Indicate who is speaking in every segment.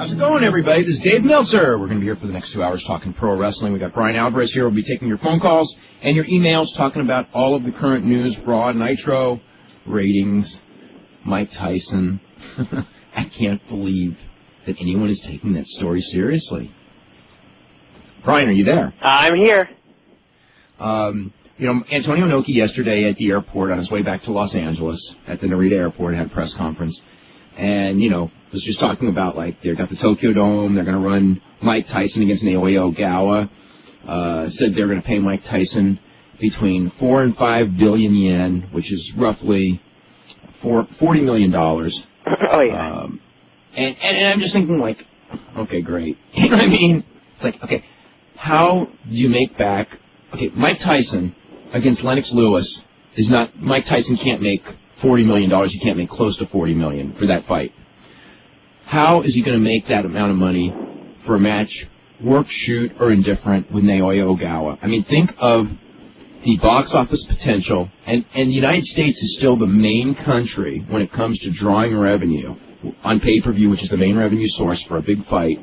Speaker 1: How's it going, everybody? This is Dave Meltzer. We're going to be here for the next two hours talking pro wrestling. We got Bryan Alvarez here. We'll be taking your phone calls and your emails, talking about all of the current news, Raw, Nitro, ratings, Mike Tyson. I can't believe that anyone is taking that story seriously. Bryan, are you there?
Speaker 2: I'm here.
Speaker 1: Um, you know, Antonio Inoki yesterday at the airport on his way back to Los Angeles at the Narita airport had a press conference. And, you know, was just talking about like they've got the Tokyo Dome, they're going to run Mike Tyson against Naoya Ogawa. Uh, said they're going to pay Mike Tyson between four and five billion yen, which is roughly four, $40 million.
Speaker 2: Oh yeah.
Speaker 1: Um, and, and, and I'm just thinking like, okay, great. You know what I mean? It's like, okay, how do you make back, okay, Mike Tyson against Lennox Lewis is not, Mike Tyson can't make $40 million. You can't make close to 40 million for that fight. How is he going to make that amount of money for a match, work, shoot, or indifferent with Naoya Ogawa? I mean, think of the box office potential, and, and the United States is still the main country when it comes to drawing revenue on pay-per-view, which is the main revenue source for a big fight.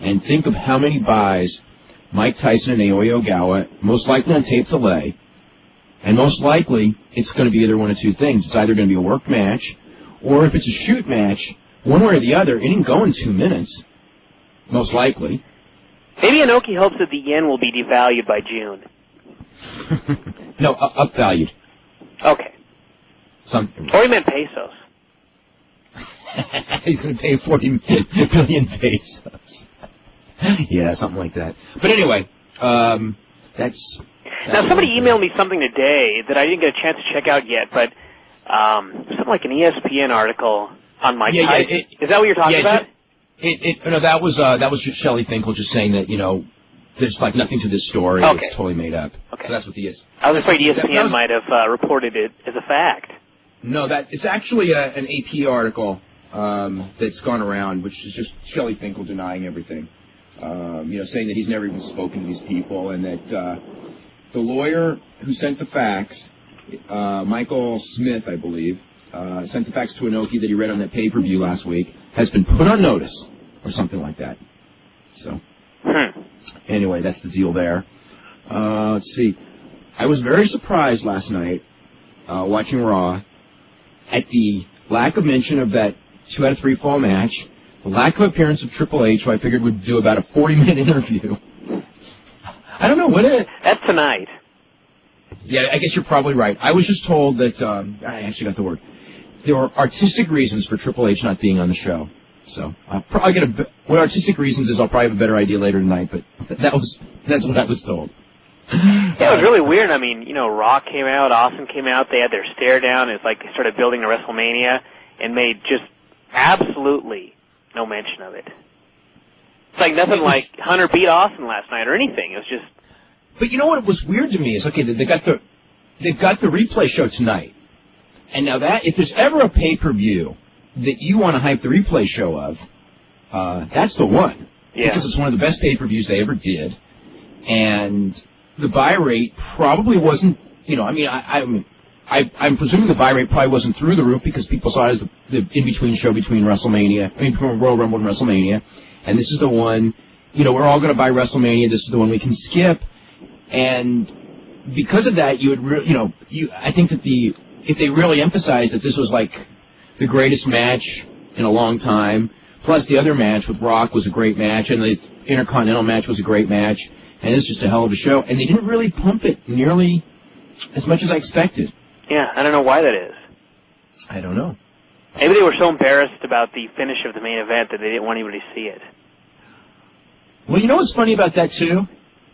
Speaker 1: And think of how many buys Mike Tyson and Naoya Ogawa, most likely on tape delay, and most likely it's going to be either one of two things. It's either going to be a work match, or if it's a shoot match, one way or the other, it didn't go in two minutes, most likely.
Speaker 2: Maybe Inoki hopes that the yen will be devalued by June.
Speaker 1: no, uh, upvalued.
Speaker 2: Okay.
Speaker 1: Something.
Speaker 2: Or he meant pesos.
Speaker 1: He's going to pay 40 million pesos. yeah, something like that. But anyway, um, that's,
Speaker 2: Now somebody emailed me something today that I didn't get a chance to check out yet, but um, something like an ESPN article on Mike
Speaker 1: Yeah, yeah, it-
Speaker 2: Is that what you're talking
Speaker 1: yeah,
Speaker 2: about?
Speaker 1: It, it, no, that was uh, that was just Shelley Finkel just saying that you know there's like nothing to this story.
Speaker 2: Okay.
Speaker 1: It's totally made up.
Speaker 2: Okay.
Speaker 1: So that's what the is.
Speaker 2: I was afraid E
Speaker 1: That-
Speaker 2: ESPN
Speaker 1: that was-
Speaker 2: might have uh, reported it as a fact.
Speaker 1: No, that it's actually a, an AP article um, that's gone around, which is just Shelley Finkel denying everything. Um, you know, saying that he's never even spoken to these people, and that uh, the lawyer who sent the fax, uh, Michael Smith, I believe, uh, sent the fax to Inoki that he read on that pay-per-view last week, has been put on notice, or something like that. So.
Speaker 2: Hmm.
Speaker 1: Anyway, that's the deal there. Uh, let's see. I was very surprised last night, uh, watching Raw, at the lack of mention of that two out of three fall match, the lack of appearance of Triple H, who I figured would do about a 40 minute interview. I don't know, what it,
Speaker 2: That's tonight.
Speaker 1: yeah, I guess you're probably right. I was just told that, um, I actually got the word. There were artistic reasons for Triple H not being on the show. So, I'll probably get a, what artistic reasons is I'll probably have a better idea later tonight, but that was, that's what I was told.
Speaker 2: Yeah, it was really weird. I mean, you know, Rock came out, Austin came out, they had their stare down. It's like they started building to WrestleMania and made just absolutely no mention of it. It's like nothing like Hunter beat Austin last night or anything. It was just
Speaker 1: But you know what was weird to me is okay, they they got the they've got the replay show tonight, and now that if there's ever a pay per view that you want to hype the replay show of, uh, that's the one
Speaker 2: yeah.
Speaker 1: because it's one of the best pay per views they ever did, and the buy rate probably wasn't. You know, I mean, I, I mean. I, I'm presuming the buy rate probably wasn't through the roof because people saw it as the, the in-between show between WrestleMania, I mean, between Royal Rumble and WrestleMania, and this is the one, you know, we're all going to buy WrestleMania. This is the one we can skip, and because of that, you would, re- you know, you. I think that the if they really emphasized that this was like the greatest match in a long time, plus the other match with Rock was a great match, and the Intercontinental match was a great match, and it's just a hell of a show, and they didn't really pump it nearly as much as I expected.
Speaker 2: yeah, I don't know why that is.
Speaker 1: I don't know.
Speaker 2: Maybe they were so embarrassed about the finish of the main event that they didn't want anybody to see it.
Speaker 1: Well, you know what's funny about that too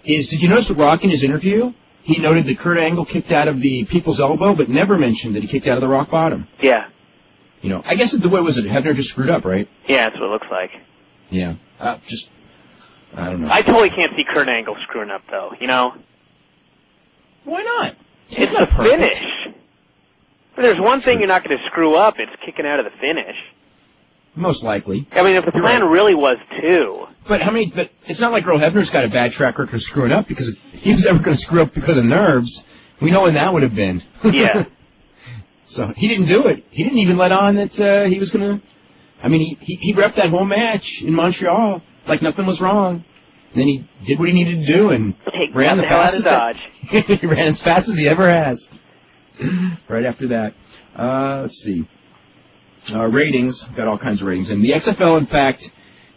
Speaker 1: is did you notice with Rock in his interview? He noted that Kurt Angle kicked out of the People's Elbow, but never mentioned that he kicked out of the Rock Bottom.
Speaker 2: Yeah,
Speaker 1: You know, I guess the way was it Hebner just screwed up, right?
Speaker 2: yeah, that's what it looks like.
Speaker 1: Yeah. Uh, just, I don't know.
Speaker 2: I totally can't see Kurt Angle screwing up though. You know,
Speaker 1: Why not?
Speaker 2: it's
Speaker 1: not
Speaker 2: a
Speaker 1: perfect.
Speaker 2: finish. If there's one thing you're not going to screw up, it's kicking out of the finish.
Speaker 1: Most likely.
Speaker 2: I mean, if the plan
Speaker 1: right.
Speaker 2: really was two,
Speaker 1: But how many, but it's not like Earl Hebner's got a bad track record of screwing up because if he was ever going to screw up because of nerves, we know when that would have been.
Speaker 2: Yeah.
Speaker 1: so he didn't do it. He didn't even let on that uh, he was going to I mean, he, he, he repped that whole match in Montreal like nothing was wrong. And then he did what he needed to do and
Speaker 2: Take
Speaker 1: ran the
Speaker 2: the hell out of
Speaker 1: fastest.
Speaker 2: Dodge.
Speaker 1: he ran as fast as he ever has. right after that. Uh, let's see. Uh, ratings. Got all kinds of ratings. And the XFL, in fact,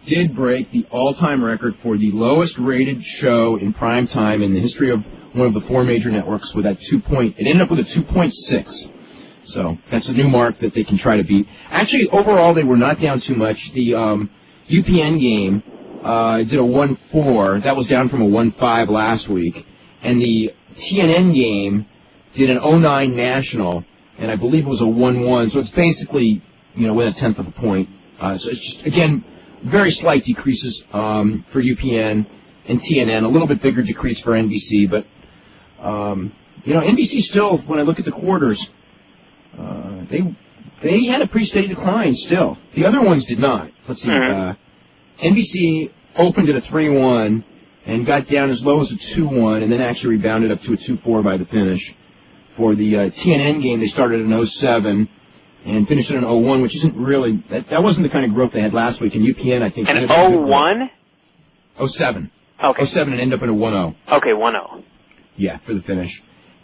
Speaker 1: did break the all-time record for the lowest rated show in prime time in the history of one of the four major networks with that two point, it ended up with a 2.6. So that's a new mark that they can try to beat. Actually, overall, they were not down too much. The um, UPN game uh, did a 1-4. That was down from a 1-5 last week. And the TNN game did an 09 national, and I believe it was a 1-1. So it's basically, you know, within a tenth of a point. Uh, so it's just, again, very slight decreases um, for UPN and TNN, a little bit bigger decrease for NBC, but um, you know, NBC still, when I look at the quarters, uh, they they had a pretty steady decline still. The other ones did not. Let's see.
Speaker 2: Mhm.
Speaker 1: Uh, NBC opened at a 3-1 and got down as low as a 2-1 and then actually rebounded up to a 2-4 by the finish. For the uh, TNN game, they started at an 07 and finished at an 0-1, which isn't really, that, that wasn't the kind of growth they had last week. And UPN, I think,
Speaker 2: An
Speaker 1: had a good growth.
Speaker 2: 01?
Speaker 1: 07.
Speaker 2: Okay.
Speaker 1: 07 and end up in a 1-0.
Speaker 2: Okay, 1-0.
Speaker 1: Yeah, for the finish.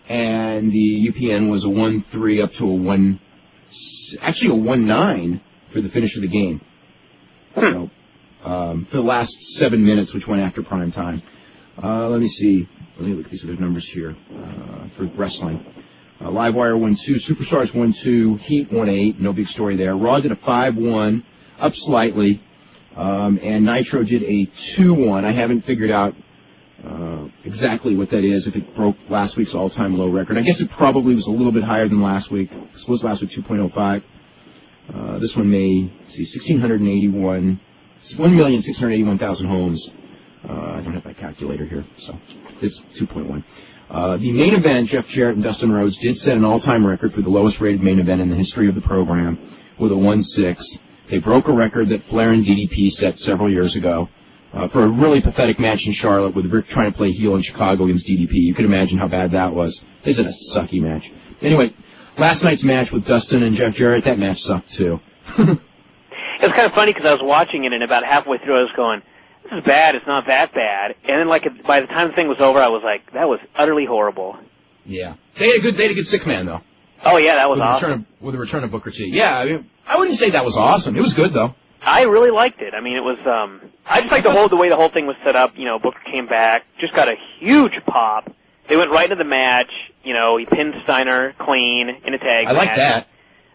Speaker 1: And the UPN was a 1-3 up to a 1, actually a 1-9 for the finish of the game. So, um, for the last seven minutes, which went after prime time. Uh, let me see. Let me look at these other numbers here, uh, for wrestling. Uh, Livewire won two, Superstars won two, Heat won eight, no big story there. Raw did a 5-1, up slightly, um, and Nitro did a 2-1. I haven't figured out uh, exactly what that is if it broke last week's all-time low record. I guess it probably was a little bit higher than last week. I suppose last week 2.05. Uh, this one may see 1681, 1,681,000 homes. Uh, I don't have my calculator here, so it's 2.1. Uh, the main event, Jeff Jarrett and Dustin Rhodes did set an all-time record for the lowest rated main event in the history of the program with a 1-6. They broke a record that Flair and DDP set several years ago uh, for a really pathetic match in Charlotte with Ric trying to play heel in Chicago against DDP. You can imagine how bad that was. Isn't a sucky match. Anyway, last night's match with Dustin and Jeff Jarrett, that match sucked too.
Speaker 2: It was kind of funny because I was watching it, and about halfway through, I was going, "This is bad. It's not that bad." And then, like, by the time the thing was over, I was like, "That was utterly horrible."
Speaker 1: yeah. They had a good, they had a good sick man though.
Speaker 2: Oh yeah, that was
Speaker 1: with
Speaker 2: awesome.
Speaker 1: return of, with the return of Booker T. Yeah, I mean, I wouldn't say that was awesome. It was good though.
Speaker 2: I really liked it. I mean, it was. um I just like the whole the way the whole thing was set up. You know, Booker came back, just got a huge pop. They went right into the match. You know, he pinned Steiner clean in a tag.
Speaker 1: I like that.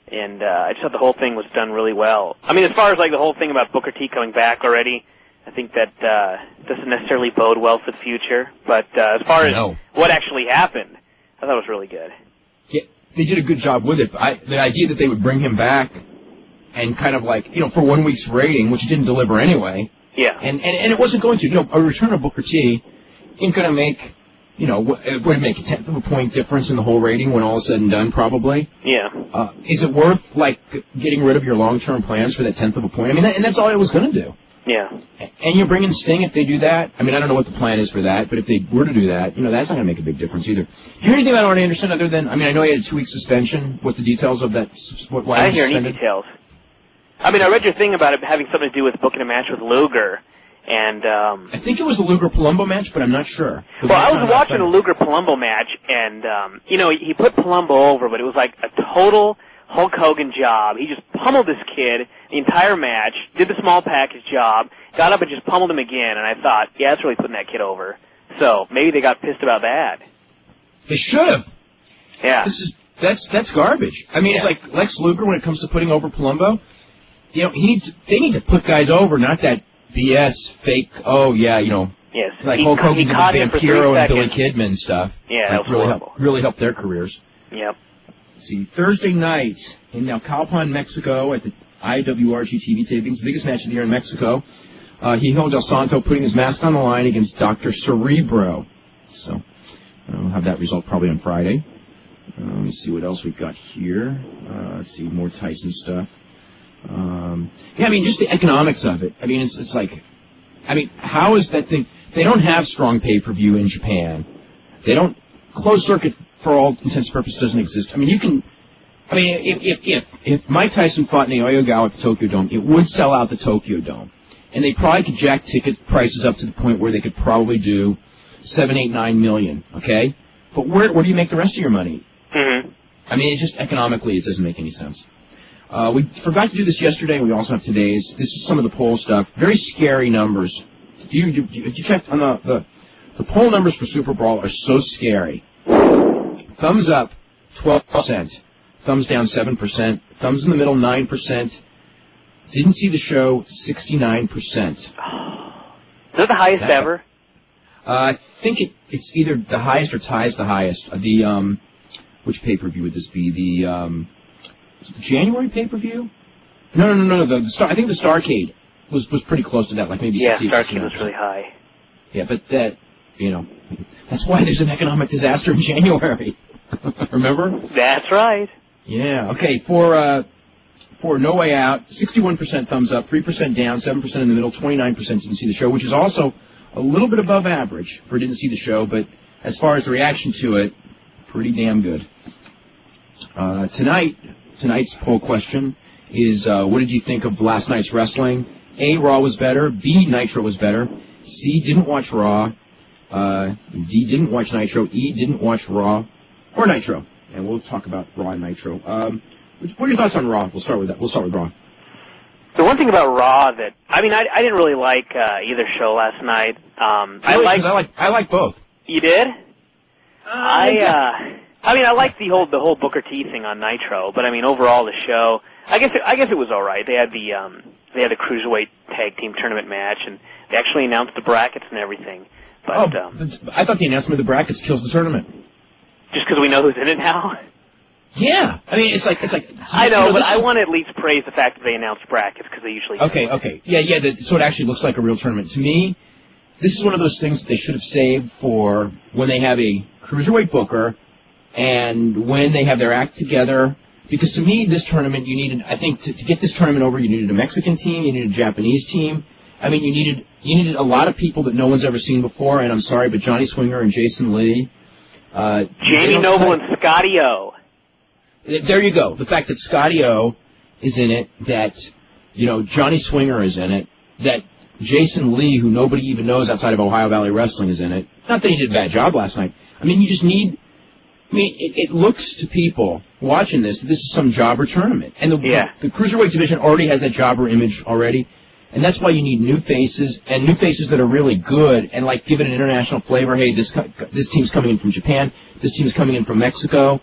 Speaker 2: and uh, I just thought the whole thing was done really well. I mean, as far as like the whole thing about Booker T coming back already, I think that uh, doesn't necessarily bode well for the future. But uh, as far as
Speaker 1: No.
Speaker 2: what actually happened, I thought it was really good.
Speaker 1: Yeah, they did a good job with it. I, the idea that they would bring him back and kind of like, you know, for one week's rating, which didn't deliver anyway,
Speaker 2: Yeah,
Speaker 1: and, and, and it wasn't going to. You know, a return of Booker T ain't going to make, you know, it would make a tenth of a point difference in the whole rating when all is said and done, probably.
Speaker 2: yeah,
Speaker 1: Uh, is it worth, like, getting rid of your long-term plans for that tenth of a point? I mean, that, and that's all it was going to do.
Speaker 2: Yeah.
Speaker 1: And you bring in Sting if they do that. I mean, I don't know what the plan is for that, but if they were to do that, you know, that's not going to make a big difference either. You hear anything about Arn Anderson other than, I mean, I know he had a two-week suspension. What the details of that, what, why
Speaker 2: I didn't hear any details. I mean, I read your thing about it having something to do with booking a match with Luger, and um,
Speaker 1: I think it was the Luger Palumbo match, but I'm not sure.
Speaker 2: Well, I was watching the Luger Palumbo match, and um, you know he put Palumbo over, but it was like a total Hulk Hogan job. He just pummeled this kid the entire match, did the small package job, got up and just pummeled him again. And I thought, yeah, that's really putting that kid over. So maybe they got pissed about that.
Speaker 1: They should have.
Speaker 2: Yeah,
Speaker 1: This is that's that's garbage. I mean, it's like Lex Luger when it comes to putting over Palumbo. You know, he needs to, they need to put guys over, not that BS fake. Oh yeah, you know,
Speaker 2: yes.
Speaker 1: like
Speaker 2: he,
Speaker 1: Hulk Hogan did
Speaker 2: caught
Speaker 1: with
Speaker 2: him for three
Speaker 1: Vampiro and Billy. Kidman stuff.
Speaker 2: Yeah, that
Speaker 1: like,
Speaker 2: was
Speaker 1: really helped really helped their careers.
Speaker 2: Yep.
Speaker 1: Let's see, Thursday night in Naucalpan, Mexico, at the IWRG TV tapings, biggest match of the year in Mexico. Uh, held del Santo putting his mask on the line against Dr. Cerebro. So, uh, we'll have that result probably on Friday. Uh, let me see what else we've got here. Uh, let's see, more Tyson stuff. Um, yeah, I mean, just the economics of it. I mean, it's, it's like, I mean, how is that thing? They don't have strong pay-per-view in Japan. They don't, closed circuit for all intents and purposes doesn't exist. I mean, you can, I mean, if if if, if Mike Tyson fought Naoya at the Tokyo Dome, it would sell out the Tokyo Dome, and they probably could jack ticket prices up to the point where they could probably do seven, eight, nine million. Okay, but where where do you make the rest of your money?
Speaker 2: Mm-hmm.
Speaker 1: I mean, it just economically, it doesn't make any sense. Uh, we forgot to do this yesterday. We also have today's. This is some of the poll stuff. Very scary numbers. Do you, do you, you check on the, the the poll numbers for Super Brawl are so scary. Thumbs up, twelve percent. Thumbs down, seven percent. Thumbs in the middle, nine percent. Didn't see the show, sixty-nine percent.
Speaker 2: Is that the highest
Speaker 1: that-
Speaker 2: ever?
Speaker 1: Uh, I think it, it's either the highest or ties the highest. Uh, The um, which pay per view would this be? The um, the January pay per view? No, no, no, no. The, the Star, I think the Starcade was was pretty close to that, like maybe
Speaker 2: Yeah,
Speaker 1: 60
Speaker 2: Starcade was
Speaker 1: 69%.
Speaker 2: really high.
Speaker 1: Yeah, but that you know, that's why there's an economic disaster in January. Remember?
Speaker 2: That's right.
Speaker 1: Yeah. Okay. For uh, for No Way Out, 61% thumbs up, 3% down, 7% in the middle, 29% didn't see the show, which is also a little bit above average for didn't see the show, but as far as the reaction to it, pretty damn good. Uh, tonight, tonight's poll question is, uh, what did you think of last night's wrestling? A, Raw was better. B, Nitro was better. C, didn't watch Raw. Uh, D, didn't watch Nitro. E, didn't watch Raw or Nitro. And we'll talk about Raw and Nitro. Um, what are your thoughts on Raw? We'll start with that. We'll start with Raw.
Speaker 2: The one thing about Raw that I mean, I, I didn't really like uh, either show last night. Um, I
Speaker 1: Really?
Speaker 2: like
Speaker 1: 'Cause I like I like both.
Speaker 2: you did. I uh, I mean, I liked the whole the whole Booker T thing on Nitro, but I mean, overall the show, I guess it, I guess it was all right. They had the um, they had the cruiserweight tag team tournament match, and they actually announced the brackets and everything.
Speaker 1: Oh,
Speaker 2: um,
Speaker 1: I thought the announcement of the brackets kills the tournament.
Speaker 2: Just because we know who's in it now,
Speaker 1: Yeah, I mean it's like it's like
Speaker 2: I
Speaker 1: you
Speaker 2: know, but I want to at least praise the fact that they announced brackets because they usually do.
Speaker 1: Okay, okay, yeah, yeah. That, so it actually looks like a real tournament to me. This is one of those things that they should have saved for when they have a cruiserweight booker and when they have their act together. Because to me, this tournament, you needed, I think, to, to get this tournament over, you needed a Mexican team, you needed a Japanese team. I mean, you needed you needed a lot of people that no one's ever seen before. And I'm sorry, but Johnny Swinger and Jason Lee, uh,
Speaker 2: Jamie Noble
Speaker 1: cut-
Speaker 2: and Scotty O.
Speaker 1: there you go. The fact that Scotty O is in it, that you know Johnny Swinger is in it, that Jason Lee, who nobody even knows outside of Ohio Valley Wrestling, is in it. Not that he did a bad job last night. I mean, you just need. I mean, it, it looks to people watching this that this is some jobber tournament, and the
Speaker 2: Yeah.
Speaker 1: the cruiserweight division already has that jobber image already, and that's why you need new faces and new faces that are really good and like give it an international flavor. Hey, this this team's coming in from Japan. This team's coming in from Mexico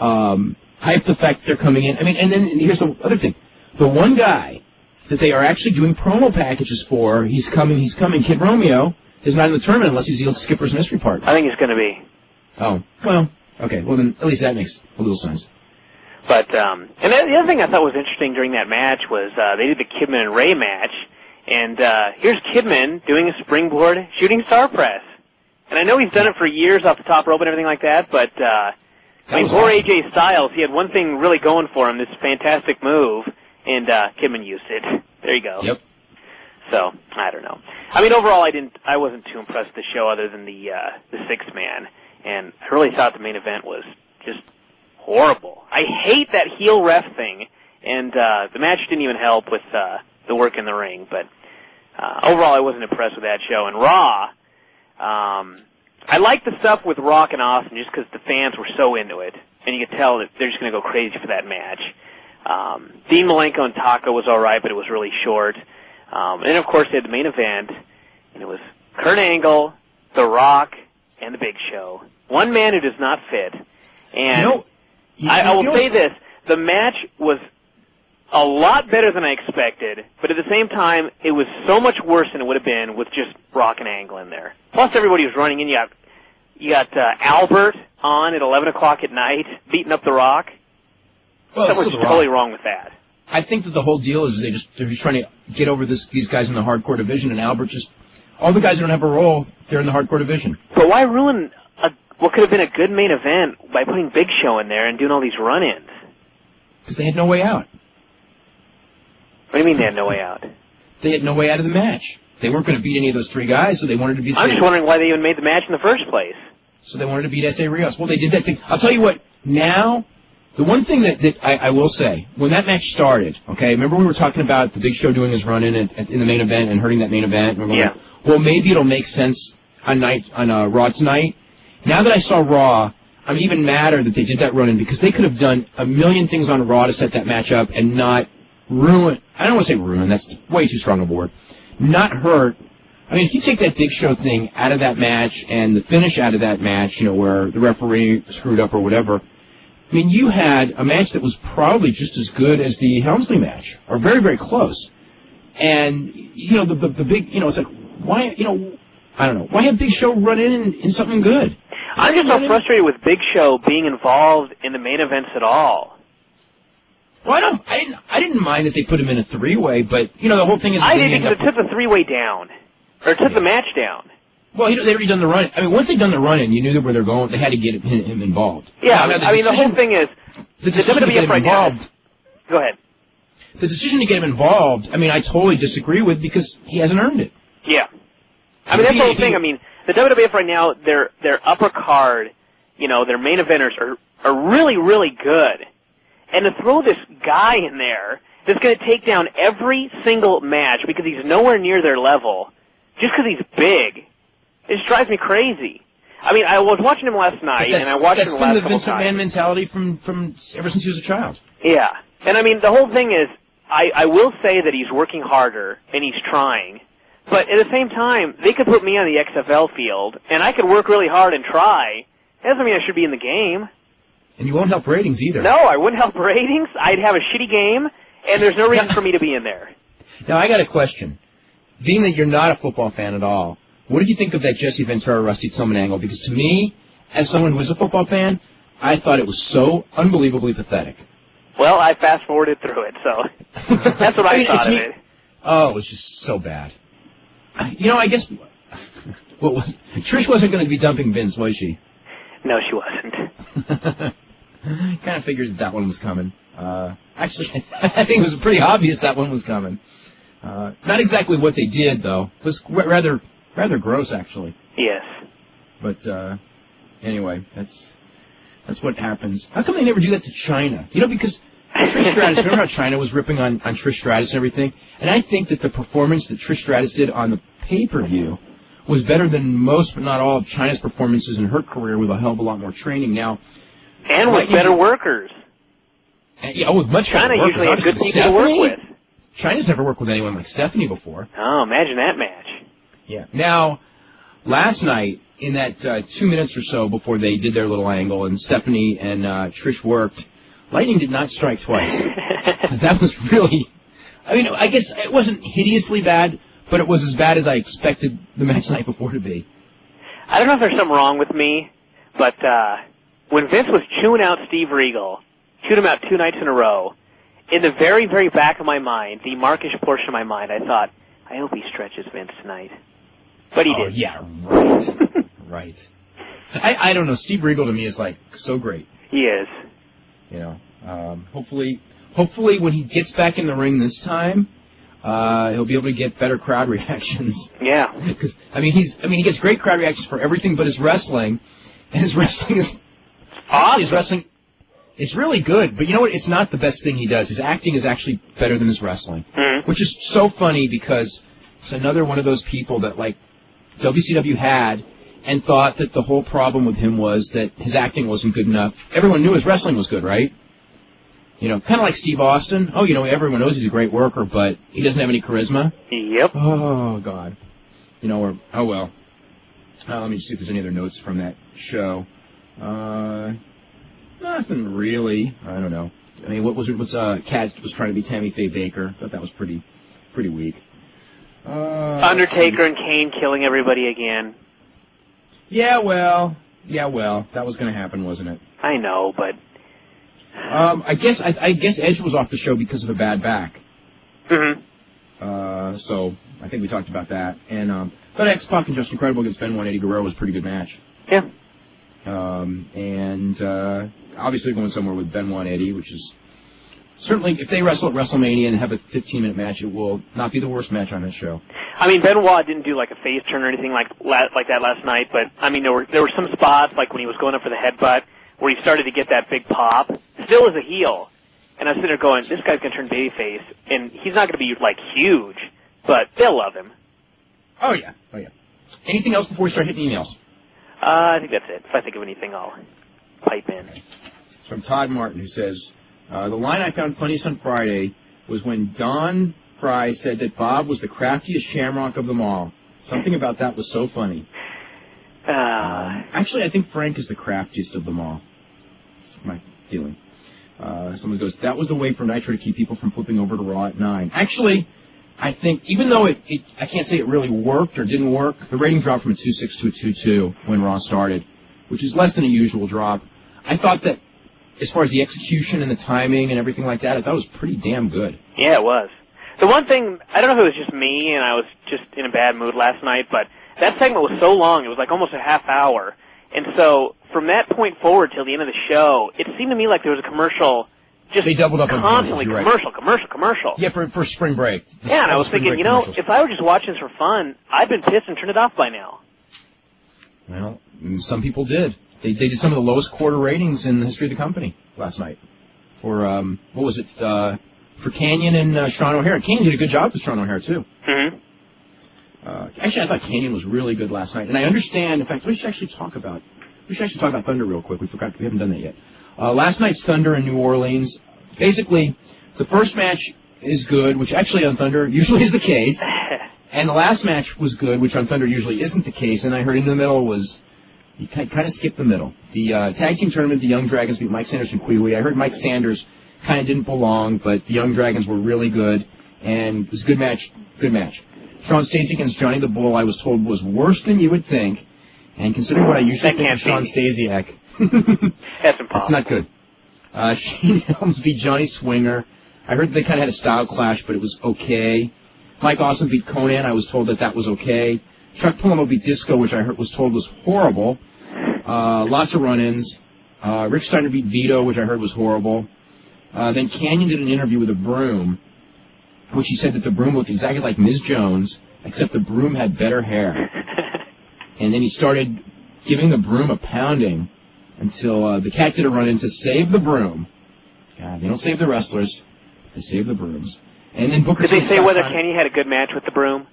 Speaker 1: um, hype the fact they're coming in. I mean, and then here's the other thing: the one guy that they are actually doing promo packages for, he's coming, he's coming. Kid Romeo is not in the tournament unless he's the old Skipper's mystery partner.
Speaker 2: I think he's going to be.
Speaker 1: Oh, well, okay. Well, then at least that makes a little sense.
Speaker 2: But um, and the other thing I thought was interesting during that match was uh, they did the Kidman and Ray match, and uh, here's Kidman doing a springboard shooting star press, and I know he's done it for years off the top rope and everything like that, but uh, I mean, poor
Speaker 1: awesome.
Speaker 2: AJ Styles, he had one thing really going for him, this fantastic move, and uh, Kidman used it. There you go.
Speaker 1: Yep.
Speaker 2: So I don't know. I mean, overall, I didn't. I wasn't too impressed with the show, other than the uh, the six man, and I really thought the main event was just horrible. I hate that heel ref thing, and uh, the match didn't even help with uh, the work in the ring. But uh, overall, I wasn't impressed with that show. And Raw, um, I liked the stuff with Rock and Austin just because the fans were so into it, and you could tell that they're just going to go crazy for that match. Um, Dean Malenko and Taka was all right, but it was really short. Um, and of course, they had the main event, and it was Kurt Angle, The Rock, and The Big Show. One man who does not fit. And
Speaker 1: You know,
Speaker 2: I, I will say this: the match was a lot better than I expected, but at the same time, it was so much worse than it would have been with just Rock and Angle in there. Plus, everybody was running in. You got you got uh, Albert on at 11 o'clock at night, beating up The Rock.
Speaker 1: Well,
Speaker 2: was totally
Speaker 1: Rock.
Speaker 2: wrong with that.
Speaker 1: I think that the whole deal is they just they're just trying to get over this these guys in the hardcore division, and Albert just all the guys who don't have a role, they're in the hardcore division.
Speaker 2: But why ruin what could have been a good main event by putting Big Show in there and doing all these run-ins?
Speaker 1: Because they had no way out.
Speaker 2: What do you mean they had no way out?
Speaker 1: They had no way out of the match. They weren't going to beat any of those three guys, so they wanted to beat.
Speaker 2: I'm just wondering why they even made the match in the first place.
Speaker 1: So they wanted to beat Essa Rios. Well, they did that thing. I'll tell you what. Now, The one thing that, that I, I will say, when that match started, okay, remember we were talking about the Big Show doing his run in in the main event and hurting that main event?
Speaker 2: Yeah.
Speaker 1: Like, well, maybe it'll make sense on night on uh, Raw tonight. Now that I saw Raw, I'm even madder that they did that run in because they could have done a million things on Raw to set that match up and not ruin. I don't want to say ruin. That's way too strong a word. Not hurt. I mean, if you take that Big Show thing out of that match and the finish out of that match, you know, where the referee screwed up or whatever, I mean, you had a match that was probably just as good as the Helmsley match, or very, very close. And, you know, the, the, the big, you know, it's like, why, you know, I don't know, why have Big Show run in in, in something good?
Speaker 2: I'm just so frustrated with Big Show being involved in the main events at all.
Speaker 1: Well, I don't, I didn't, I didn't mind that they put him in a three-way, but, you know, the whole thing is,
Speaker 2: I did
Speaker 1: end
Speaker 2: because it took the three way down, or it took the match down.
Speaker 1: well, you know, they'd already done the run. I mean, once they'd done the run-in, you knew where they're going. They had to get him, him involved.
Speaker 2: Yeah,
Speaker 1: Now,
Speaker 2: I mean,
Speaker 1: the
Speaker 2: I mean the whole thing is.
Speaker 1: the decision to get him
Speaker 2: right now-
Speaker 1: involved.
Speaker 2: Go ahead.
Speaker 1: The decision to get him involved, I mean, I totally disagree with because he hasn't earned it.
Speaker 2: Yeah. I mean, that's the whole thing. I mean, the WWF right now, their their upper card, you know, their main eventers are are really really good, and to throw this guy in there that's going to take down every single match because he's nowhere near their level, just because he's big, it just drives me crazy. I mean, I was watching him last night, and I watched him last
Speaker 1: that's
Speaker 2: him the
Speaker 1: been the
Speaker 2: couple
Speaker 1: Vince. McMahon mentality from, from ever since he was a child.
Speaker 2: Yeah. And I mean, the whole thing is, I, I will say that he's working harder and he's trying. But at the same time, they could put me on the XFL field and I could work really hard and try. That doesn't mean I should be in the game.
Speaker 1: And you won't help ratings either.
Speaker 2: No, I wouldn't help ratings. I'd have a shitty game and there's no reason for me to be in there.
Speaker 1: Now, I got a question. Being that you're not a football fan at all, what did you think of that Jesse Ventura Rusty Tillman angle? Because to me, as someone who is a football fan, I thought it was so unbelievably pathetic.
Speaker 2: Well, I fast forwarded through it, so that's what I,
Speaker 1: mean,
Speaker 2: thought of
Speaker 1: me-
Speaker 2: it.
Speaker 1: Oh, it was just so bad. You know, I guess what was Trish wasn't going to be dumping Vince, was she?
Speaker 2: No, she wasn't.
Speaker 1: kind of figured that, that one was coming. Uh, actually, I think it was pretty obvious that one was coming. Uh, not exactly what they did, though. It was rather rather gross, actually.
Speaker 2: Yes.
Speaker 1: But uh, anyway, that's that's what happens. How come they never do that to Chyna? You know, because Trish Stratus. remember how Chyna was ripping on on Trish Stratus and everything? And I think that the performance that Trish Stratus did on the pay per view was better than most, but not all, of Chyna's performances in her career with a hell of a lot more training. Now,
Speaker 2: And with better workers.
Speaker 1: and, yeah, with much better
Speaker 2: Chyna
Speaker 1: workers.
Speaker 2: usually has good people to work with.
Speaker 1: Chyna's never worked with anyone like Stephanie before.
Speaker 2: Oh, imagine that match.
Speaker 1: Yeah. Now, last night, in that uh, two minutes or so before they did their little angle and Stephanie and uh, Trish worked, Lightning did not strike twice. that was really, I mean, I guess it wasn't hideously bad, but it was as bad as I expected the match night before to be.
Speaker 2: I don't know if there's something wrong with me, but uh, when Vince was chewing out Steve Regal, chewed him out two nights in a row, in the very, very back of my mind, the markish portion of my mind, I thought, I hope he stretches Vince tonight. But he
Speaker 1: oh,
Speaker 2: did.
Speaker 1: yeah, right. right. I, I don't know. Steve Regal to me is like so great.
Speaker 2: He is.
Speaker 1: You know, um, hopefully, hopefully when he gets back in the ring this time, uh, he'll be able to get better crowd reactions.
Speaker 2: Yeah.
Speaker 1: Because I mean, he's I mean, he gets great crowd reactions for everything but his wrestling, and his wrestling is
Speaker 2: Awesome.
Speaker 1: his wrestling. It's really good, but you know what? It's not the best thing he does. His acting is actually better than his wrestling,
Speaker 2: Mhm.
Speaker 1: which is so funny because it's another one of those people that like WCW had and thought that the whole problem with him was that his acting wasn't good enough. Everyone knew his wrestling was good, right? You know, kind of like Steve Austin. Oh, you know, everyone knows he's a great worker, but he doesn't have any charisma.
Speaker 2: Yep.
Speaker 1: Oh God. You know, or oh well. Uh, let me just see if there's any other notes from that show. Uh, nothing really. I don't know. I mean, what was it? What's uh, Cat was trying to be Tammy Faye Bakker. Thought that was pretty, pretty weak. Uh,
Speaker 2: Undertaker and Kane killing everybody again.
Speaker 1: Yeah, well, yeah, well, that was going to happen, wasn't it?
Speaker 2: I know, but
Speaker 1: Um, I guess I, I guess Edge was off the show because of a bad back.
Speaker 2: mhm.
Speaker 1: Uh, so I think we talked about that. And um, but X Pac and Justin Credible against Ben 180 Guerrero was a pretty good match.
Speaker 2: Yeah.
Speaker 1: Um, and uh, obviously going somewhere with Benoit, which is certainly if they wrestle at WrestleMania and have a 15 minute match, it will not be the worst match on that show.
Speaker 2: I mean, Benoit didn't do like a face turn or anything like like that last night, but I mean, there were there were some spots like when he was going up for the headbutt where he started to get that big pop, still as a heel. And I was sitting there going, this guy's going to turn babyface, and he's not going to be, like, huge, but they'll love him.
Speaker 1: Oh yeah, oh yeah. Anything else before we start hitting emails?
Speaker 2: Uh, I think that's it. If I think of anything, I'll pipe in.
Speaker 1: It's from Todd Martin, who says, uh, the line I found funniest on Friday was when Don Frye said that Bob was the craftiest shamrock of them all. Something about that was so funny.
Speaker 2: Uh,
Speaker 1: Um, actually, I think Frank is the craftiest of them all. That's my feeling. Uh, someone goes, that was the way for Nitro to keep people from flipping over to Raw at 9. Actually, I think, even though it, it I can't say it really worked or didn't work, the rating dropped from a 2.6 to a 2.2 when Raw started, which is less than a usual drop. I thought that, as far as the execution and the timing and everything like that, I thought it was pretty damn good.
Speaker 2: yeah, it was. The one thing, I don't know if it was just me and I was just in a bad mood last night, but that segment was so long, it was like almost a half hour. And so, from that point forward till the end of the show, it seemed to me like there was a commercial just
Speaker 1: They doubled up on
Speaker 2: constantly
Speaker 1: commercials, you're right.
Speaker 2: commercial, commercial, commercial.
Speaker 1: Yeah, for, for spring break.
Speaker 2: Yeah, and I was thinking, you know, if I were just watching this for fun, I'd been pissed and turned it off by now.
Speaker 1: Well, some people did. They, they did some of the lowest quarter ratings in the history of the company last night. For um, what was it? Uh, for Kanyon and uh, Sean O'Haire. Kanyon did a good job with Sean O'Haire too.
Speaker 2: hmm
Speaker 1: Uh, actually, I thought Kanyon was really good last night, and I understand. In fact, we should actually talk about we should actually talk about Thunder real quick. We forgot we haven't done that yet. Uh, last night's Thunder in New Orleans. Basically, the first match is good, which actually on Thunder usually is the case. And the last match was good, which on Thunder usually isn't the case. And I heard in the middle was you kind of skipped the middle. The uh, tag team tournament, the Young Dragons beat Mike Sanders and Kwee Wee. I heard Mike Sanders kind of didn't belong, but the Young Dragons were really good, and it was a good match. Good match. Shawn Stasiak against Johnny the Bull, I was told was worse than you would think. And considering what I usually think of
Speaker 2: Shawn
Speaker 1: Stasiak,
Speaker 2: That's
Speaker 1: that's not good. Uh, Shane Helms beat Johnny Swinger. I heard they kind of had a style clash, but it was okay. Mike Awesome beat Konnan. I was told that that was okay. Chuck Palumbo beat Disco, which I heard was told was horrible. Uh, lots of run-ins. Uh, Rick Steiner beat Vito, which I heard was horrible. Uh, then Kanyon did an interview with a broom, which he said that the broom looked exactly like Ms. Jones, except the broom had better hair. And then he started giving the broom a pounding until uh, the cat did a run-in to save the broom. God, they don't save the wrestlers; they save the brooms. And then Booker
Speaker 2: Did they say whether
Speaker 1: Steiner-
Speaker 2: Kenny had a good match with the broom?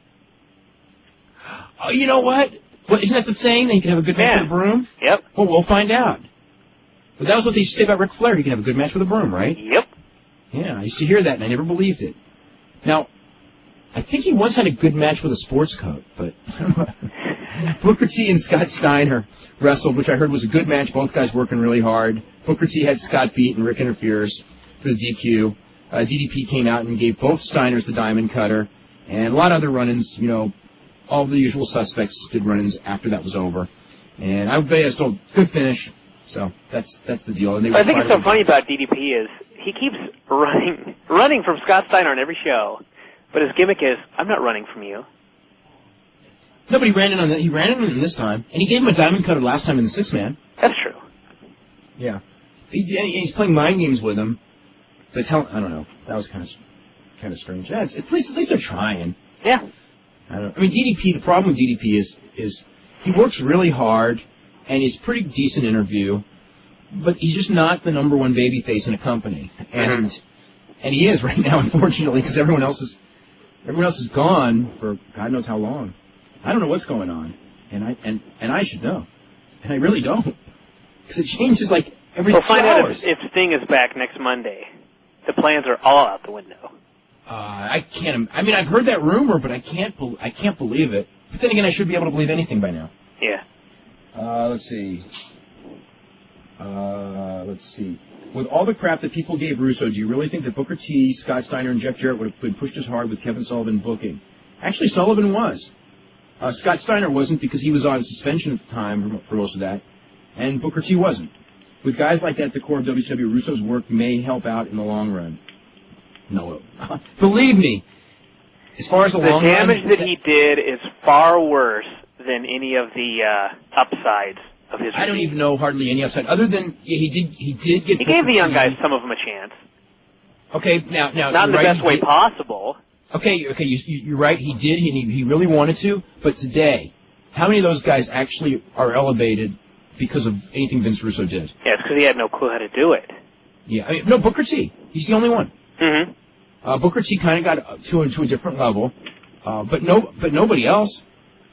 Speaker 1: Oh, you know what? What isn't that the saying that you can have a good match
Speaker 2: Yeah.
Speaker 1: with a broom?
Speaker 2: Yep.
Speaker 1: Well, we'll find out. But that was what they used to say about Ric Flair. He can have a good match with a broom, right?
Speaker 2: Yep.
Speaker 1: Yeah, I used to hear that, and I never believed it. Now, I think he once had a good match with a sports coat, but Booker T and Scott Steiner wrestled, which I heard was a good match. Both guys working really hard. Booker T had Scott beat, and Rick interferes for the DQ. Uh, DDP came out and gave both Steiners the diamond cutter, and a lot of other run-ins. You know, all the usual suspects did run-ins after that was over. And I bet I was told good finish. So that's that's the deal. And they
Speaker 2: I think it's so funny about DDP is he keeps running, running from Scott Steiner on every show, but his gimmick is I'm not running from you.
Speaker 1: No, but he ran in on the, he ran in on him this time, and he gave him a diamond cutter last time in the six man.
Speaker 2: That's true.
Speaker 1: Yeah, he, he's playing mind games with him. But tell I don't know. That was kind of kind of strange. Yeah, it's, at least at least they're trying.
Speaker 2: Yeah.
Speaker 1: I don't. I mean, DDP. The problem with DDP is is he works really hard, and he's a pretty decent interview, but he's just not the number one baby face in a company, and mm-hmm. and he is right now, unfortunately, because everyone else is everyone else is gone for God knows how long. I don't know what's going on, and I and and I should know, and I really don't, because it changes like every
Speaker 2: We'll
Speaker 1: two
Speaker 2: find out
Speaker 1: hours.
Speaker 2: if, if Sting is back next Monday. The plans are all out the window.
Speaker 1: Uh, I can't. I mean, I've heard that rumor, but I can't. bel I can't believe it. But then again, I should be able to believe anything by now.
Speaker 2: Yeah.
Speaker 1: Uh, let's see. Uh, let's see. With all the crap that people gave Russo, do you really think that Booker T, Scott Steiner, and Jeff Jarrett would have been pushed as hard with Kevin Sullivan booking? Actually, Sullivan was. Uh, Scott Steiner wasn't because he was on suspension at the time for most of that, and Booker T wasn't. With guys like that, the core of WCW, Russo's work may help out in the long run. No, believe me. As far as the,
Speaker 2: The
Speaker 1: long
Speaker 2: damage
Speaker 1: run,
Speaker 2: that he did is far worse than any of the uh, upsides of his.
Speaker 1: I don't even know hardly any upside other than yeah, he did. He did get.
Speaker 2: He gave the young guys some of them a chance.
Speaker 1: Okay, now now
Speaker 2: Not in the
Speaker 1: right,
Speaker 2: best way
Speaker 1: did-
Speaker 2: possible.
Speaker 1: Okay, okay, you, you- you're right. He did. He he really wanted to, but today, how many of those guys actually are elevated because of anything Vince Russo did?
Speaker 2: Yeah, it's because he had no clue how to do it.
Speaker 1: Yeah, I mean, no Booker T. He's the only one.
Speaker 2: Mm-hmm.
Speaker 1: Uh, Booker T kind of got up to to a different level, uh, but no, but nobody else.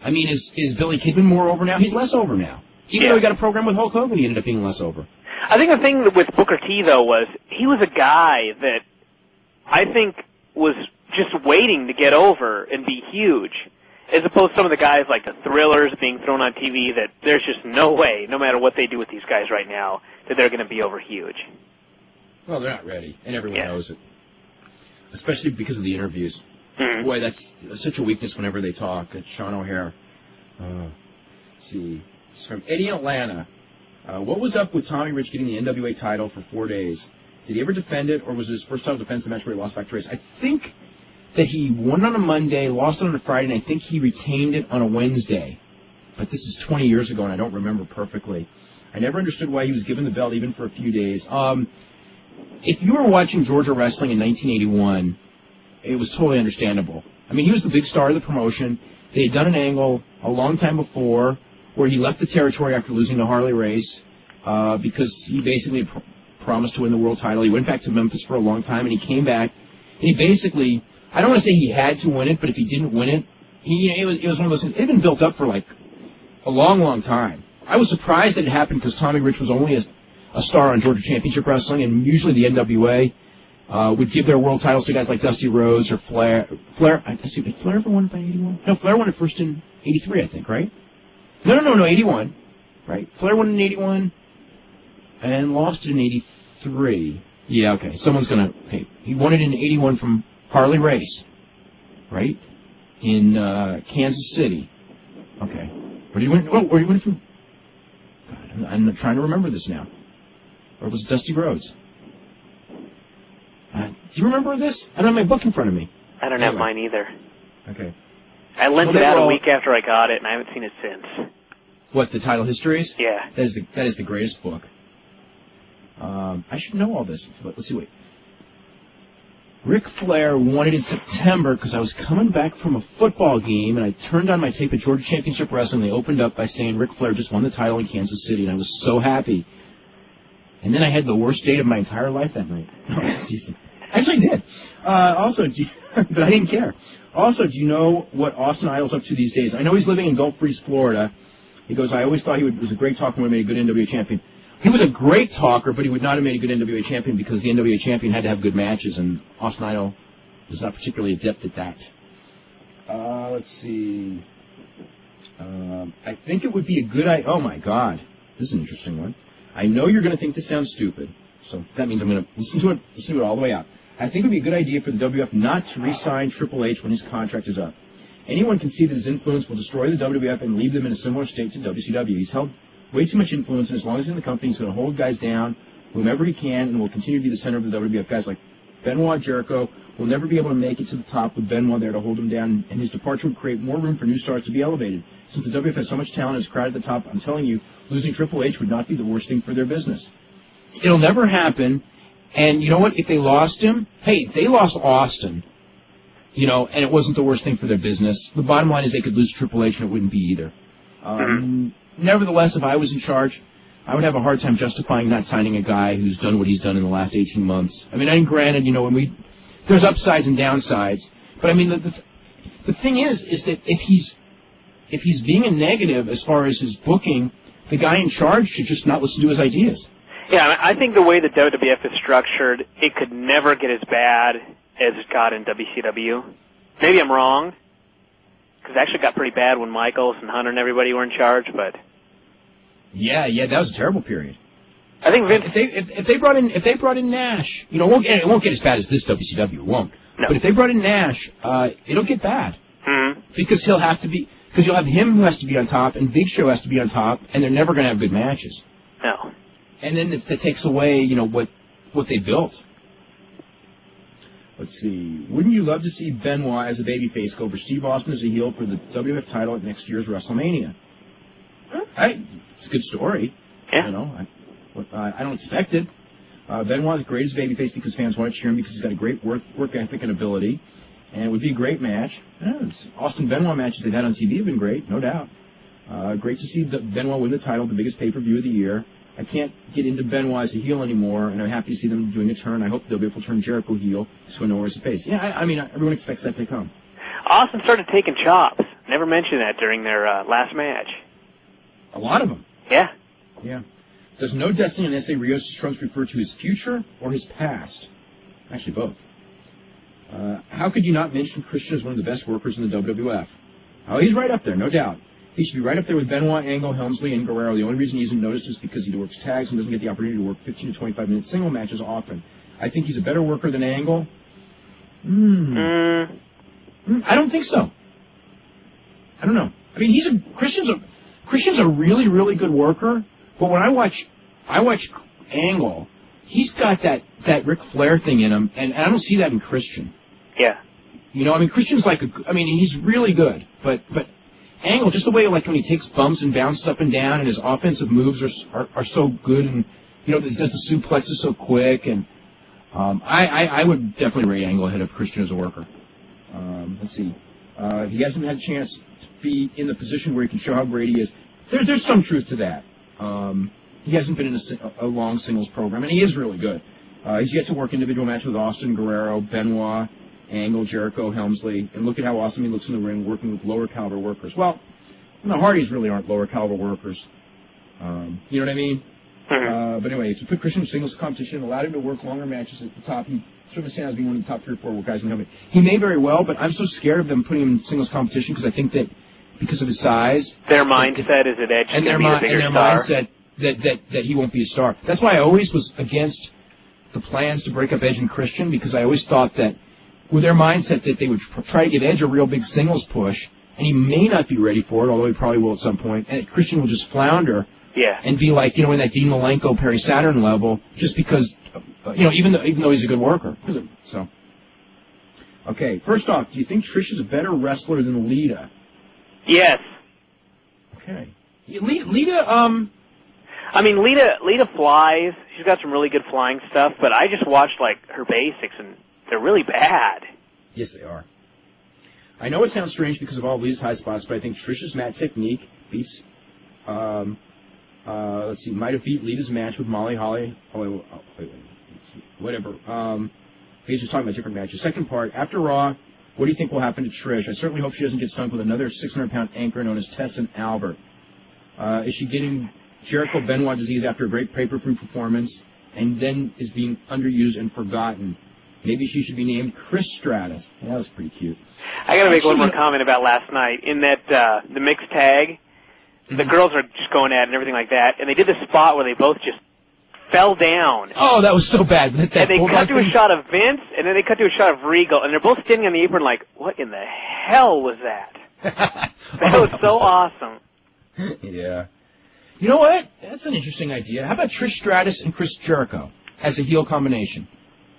Speaker 1: I mean, is is Billy Kidman more over now? He's less over now. Even
Speaker 2: Yeah.
Speaker 1: though he got a program with Hulk Hogan, he ended up being less over.
Speaker 2: I think the thing with Booker T though was he was a guy that I think was just waiting to get over and be huge, as opposed to some of the guys like the Thrillers being thrown on TV. That there's just no way, no matter what they do with these guys right now, that they're going to be over huge.
Speaker 1: Well, they're not ready, and everyone
Speaker 2: Yeah.
Speaker 1: knows it. Especially because of the interviews.
Speaker 2: Mhm.
Speaker 1: Boy, that's such a weakness whenever they talk. It's Sean O'Haire. Uh, let's see. It's from Eddie Atlanta. Uh, what was up with Tommy Rich getting the NWA title for four days? Did he ever defend it, or was it his first title defense the match where he lost back to Race? I think that he won on a Monday, lost on a Friday, and I think he retained it on a Wednesday. But this is 20 years ago, and I don't remember perfectly. I never understood why he was given the belt even for a few days. Um, if you were watching Georgia wrestling in 1981, it was totally understandable. I mean, he was the big star of the promotion. They had done an angle a long time before where he left the territory after losing to Harley Race uh, because he basically pr- promised to win the world title. He went back to Memphis for a long time, and he came back, and he basically, I don't want to say he had to win it, but if he didn't win it, he, you know, it was, it was one of those things, it had been built up for like a long, long time. I was surprised that it happened because Tommy Rich was only a, a star on Georgia Championship Wrestling, and usually the NWA uh, would give their world titles to guys like Dusty Rhodes or Flair. Flair, I see, did Flair ever won it by 81? No, Flair won it first in 83, I think, right? No, no, no, no, 81. Right? Flair won in 81 and lost it in 83. Yeah, okay. Someone's gonna, okay. He won it in 81 from Harley Race. Right? In, uh, Kansas City. Okay. Where did he win? Oh, where did he win from? God, I'm, I'm trying to remember this now. Or was it Dusty Rhodes? Uh, do you remember this? I don't have my book in front of me.
Speaker 2: I don't have mine either.
Speaker 1: Okay.
Speaker 2: I lent
Speaker 1: Well,
Speaker 2: it out a week after I got it, and I haven't seen it since.
Speaker 1: What the title histories?
Speaker 2: Yeah.
Speaker 1: That is the that is the greatest book. Um, I should know all this. Let's see. Wait. Ric Flair won it in September because I was coming back from a football game and I turned on my tape at Georgia Championship Wrestling. And they opened up by saying Ric Flair just won the title in Kansas City, and I was so happy. And then I had the worst date of my entire life that night. No, it's decent. Actually, I did. Uh, also, you, but I didn't care. Also, do you know what Austin Idol's up to these days? I know he's living in Gulf Breeze, Florida. He goes, I always thought he would, was a great talker and would have made a good NWA champion. He was a great talker, but he would not have made a good NWA champion because the NWA champion had to have good matches, and Austin Idol was not particularly adept at that. Uh, let's see. Um, I think it would be a good idea. Oh my God, this is an interesting one. I know you're going to think this sounds stupid, so that means I'm going to listen to it, listen to it all the way out. I think it would be a good idea for the WF not to re-sign Triple H when his contract is up. Anyone can see that his influence will destroy the WWF and leave them in a similar state to WCW. He's held way too much influence, and as long as he's in the company, he's going to hold guys down, whomever he can, and will continue to be the center of the WWF. Guys like Benoit Jericho will never be able to make it to the top with Benoit there to hold him down, and his departure would create more room for new stars to be elevated. Since the WWF has so much talent is crowded at the top, I'm telling you, losing Triple H would not be the worst thing for their business. It'll never happen. And you know what? If they lost him, hey, they lost Austin, you know, and it wasn't the worst thing for their business. The bottom line is they could lose Triple H and it wouldn't be either. Um, nevertheless, if I was in charge, I would have a hard time justifying not signing a guy who's done what he's done in the last 18 months. I mean, and granted, you know, when we there's upsides and downsides, but I mean, the, the the thing is, is that if he's if he's being a negative as far as his booking, the guy in charge should just not listen to his ideas.
Speaker 2: Yeah, I I think the way the WWF is structured, it could never get as bad as it got in WCW. Maybe I'm wrong, because it actually got pretty bad when Michaels and Hunter and everybody were in charge. But
Speaker 1: Yeah, yeah, that was a terrible period.
Speaker 2: I think Vince.
Speaker 1: If they if, if they brought in if they brought in Nash, you know, it won't get, it won't get as bad as this WCW. It won't.
Speaker 2: No.
Speaker 1: But if they brought in Nash, uh, it'll get bad
Speaker 2: Mhm.
Speaker 1: because he'll have to be because you'll have him who has to be on top and Big Show has to be on top, and they're never going to have good matches.
Speaker 2: No.
Speaker 1: And then that takes away, you know, what what they built. Let's see. Wouldn't you love to see Benoit as a babyface go over Steve Austin as a heel for the WF title at next year's WrestleMania? I, it's a good story.
Speaker 2: Yeah.
Speaker 1: You know, I, uh, I don't expect it. Uh, Benoit's great as a babyface because fans want to cheer him because he's got a great work, work ethic and ability. And it would be a great match. Yeah, Austin Benoit matches they've had on TV have been great, no doubt. Uh, great to see the- Benoit win the title, the biggest pay-per-view of the year. I can't get into Benoit as a heel anymore, and I'm happy to see them doing a turn. I hope they'll be able to turn Jericho heel, so no worries the face. Yeah, I, I mean, everyone expects that to come.
Speaker 2: Austin started taking chops. Never mentioned that during their uh, last match.
Speaker 1: A lot of them.
Speaker 2: Yeah.
Speaker 1: Yeah. Does No Destiny in Essa Rios trunks refer to his future or his past? Actually, both. Uh, how could you not mention Christian as one of the best workers in the WWF? Oh, he's right up there, no doubt. He should be right up there with Benoit, Angle, Helmsley, and Guerrero. The only reason he isn't noticed is because he works tags and doesn't get the opportunity to work 15 to 25 minute single matches often. I think he's a better worker than Angle. Hmm.
Speaker 2: Mm,
Speaker 1: Mm, I don't think so. I don't know. I mean, he's a Christian's a Christian's a really really good worker, but when I watch I watch Angle, he's got that that Ric Flair thing in him, and, and I don't see that in Christian.
Speaker 2: yeah.
Speaker 1: You know, I mean, Christian's like a, I mean, he's really good, but but Angle, just the way like when he takes bumps and bounces up and down, and his offensive moves are are, are so good, and you know, he does the suplexes so quick, and um, I, I I would definitely rate Angle ahead of Christian as a worker. Um, let's see, uh, he hasn't had a chance to be in the position where he can show how great he is. There, there's some truth to that. Um, he hasn't been in a, a long singles program, and he is really good. Uh, he's yet to work individual matches with Austin, Guerrero, Benoit, Angle, Jericho, Helmsley, and look at how awesome he looks in the ring working with lower caliber workers. Well, the Hardys really aren't lower caliber workers. Um, you know what I mean?
Speaker 2: Mhm.
Speaker 1: Uh, but anyway, if you put Christian in singles competition, allowed him to work longer matches at the top, he certainly stands as being one of the top three or four guys in the company. He may very well, but I'm so scared of them putting him in singles competition because I think that because of his size
Speaker 2: Their mindset is that Edge is
Speaker 1: and their,
Speaker 2: be
Speaker 1: mi- and their
Speaker 2: star.
Speaker 1: mindset that, that, that he won't be a star. That's why I always was against the plans to break up Edge and Christian because I always thought that with their mindset that they would tr- try to give Edge a real big singles push, and he may not be ready for it, although he probably will at some point, and Christian will just flounder
Speaker 2: Yeah.
Speaker 1: and be like, you know, in that Dean Malenko, Perry Saturn level, just because, uh, you know, even though, even though he's a good worker. So, okay, first off, do you think Trish is a better wrestler than Lita?
Speaker 2: Yes.
Speaker 1: Okay. Lita, Lita um,
Speaker 2: I mean, Lita Lita flies. She's got some really good flying stuff, but I just watched like her basics, and they're really bad.
Speaker 1: Yes, they are. I know it sounds strange because of all Lita's high spots, but I think Trish's mat technique beats. Um, uh, let's see, might have beat Lita's match with Molly Holly. Oh wait, wait, wait, wait whatever. Um, he's just talking about different matches. Second part, after Raw, what do you think will happen to Trish? I certainly hope she doesn't get stunk with another 600-pound anchor known as Test and Albert. Uh, is she getting Jericho Benoit disease after a great pay-per-view performance, and then is being underused and forgotten? Maybe she should be named Chris Stratus. That was pretty cute.
Speaker 2: I got to make one more comment about last night. In that uh, the mixed tag, the
Speaker 1: Mhm.
Speaker 2: girls are just going at it and everything like that, and they did the spot where they both just fell down.
Speaker 1: Oh, that was so bad. That, that
Speaker 2: and they cut to a shot of Vince, and then they cut to a shot of Regal, and they're both standing on the apron like, "What in the hell was that?" That
Speaker 1: Oh,
Speaker 2: was so oh, awesome.
Speaker 1: yeah. You know what? That's an interesting idea. How about Trish Stratus and Chris Jericho as a heel combination?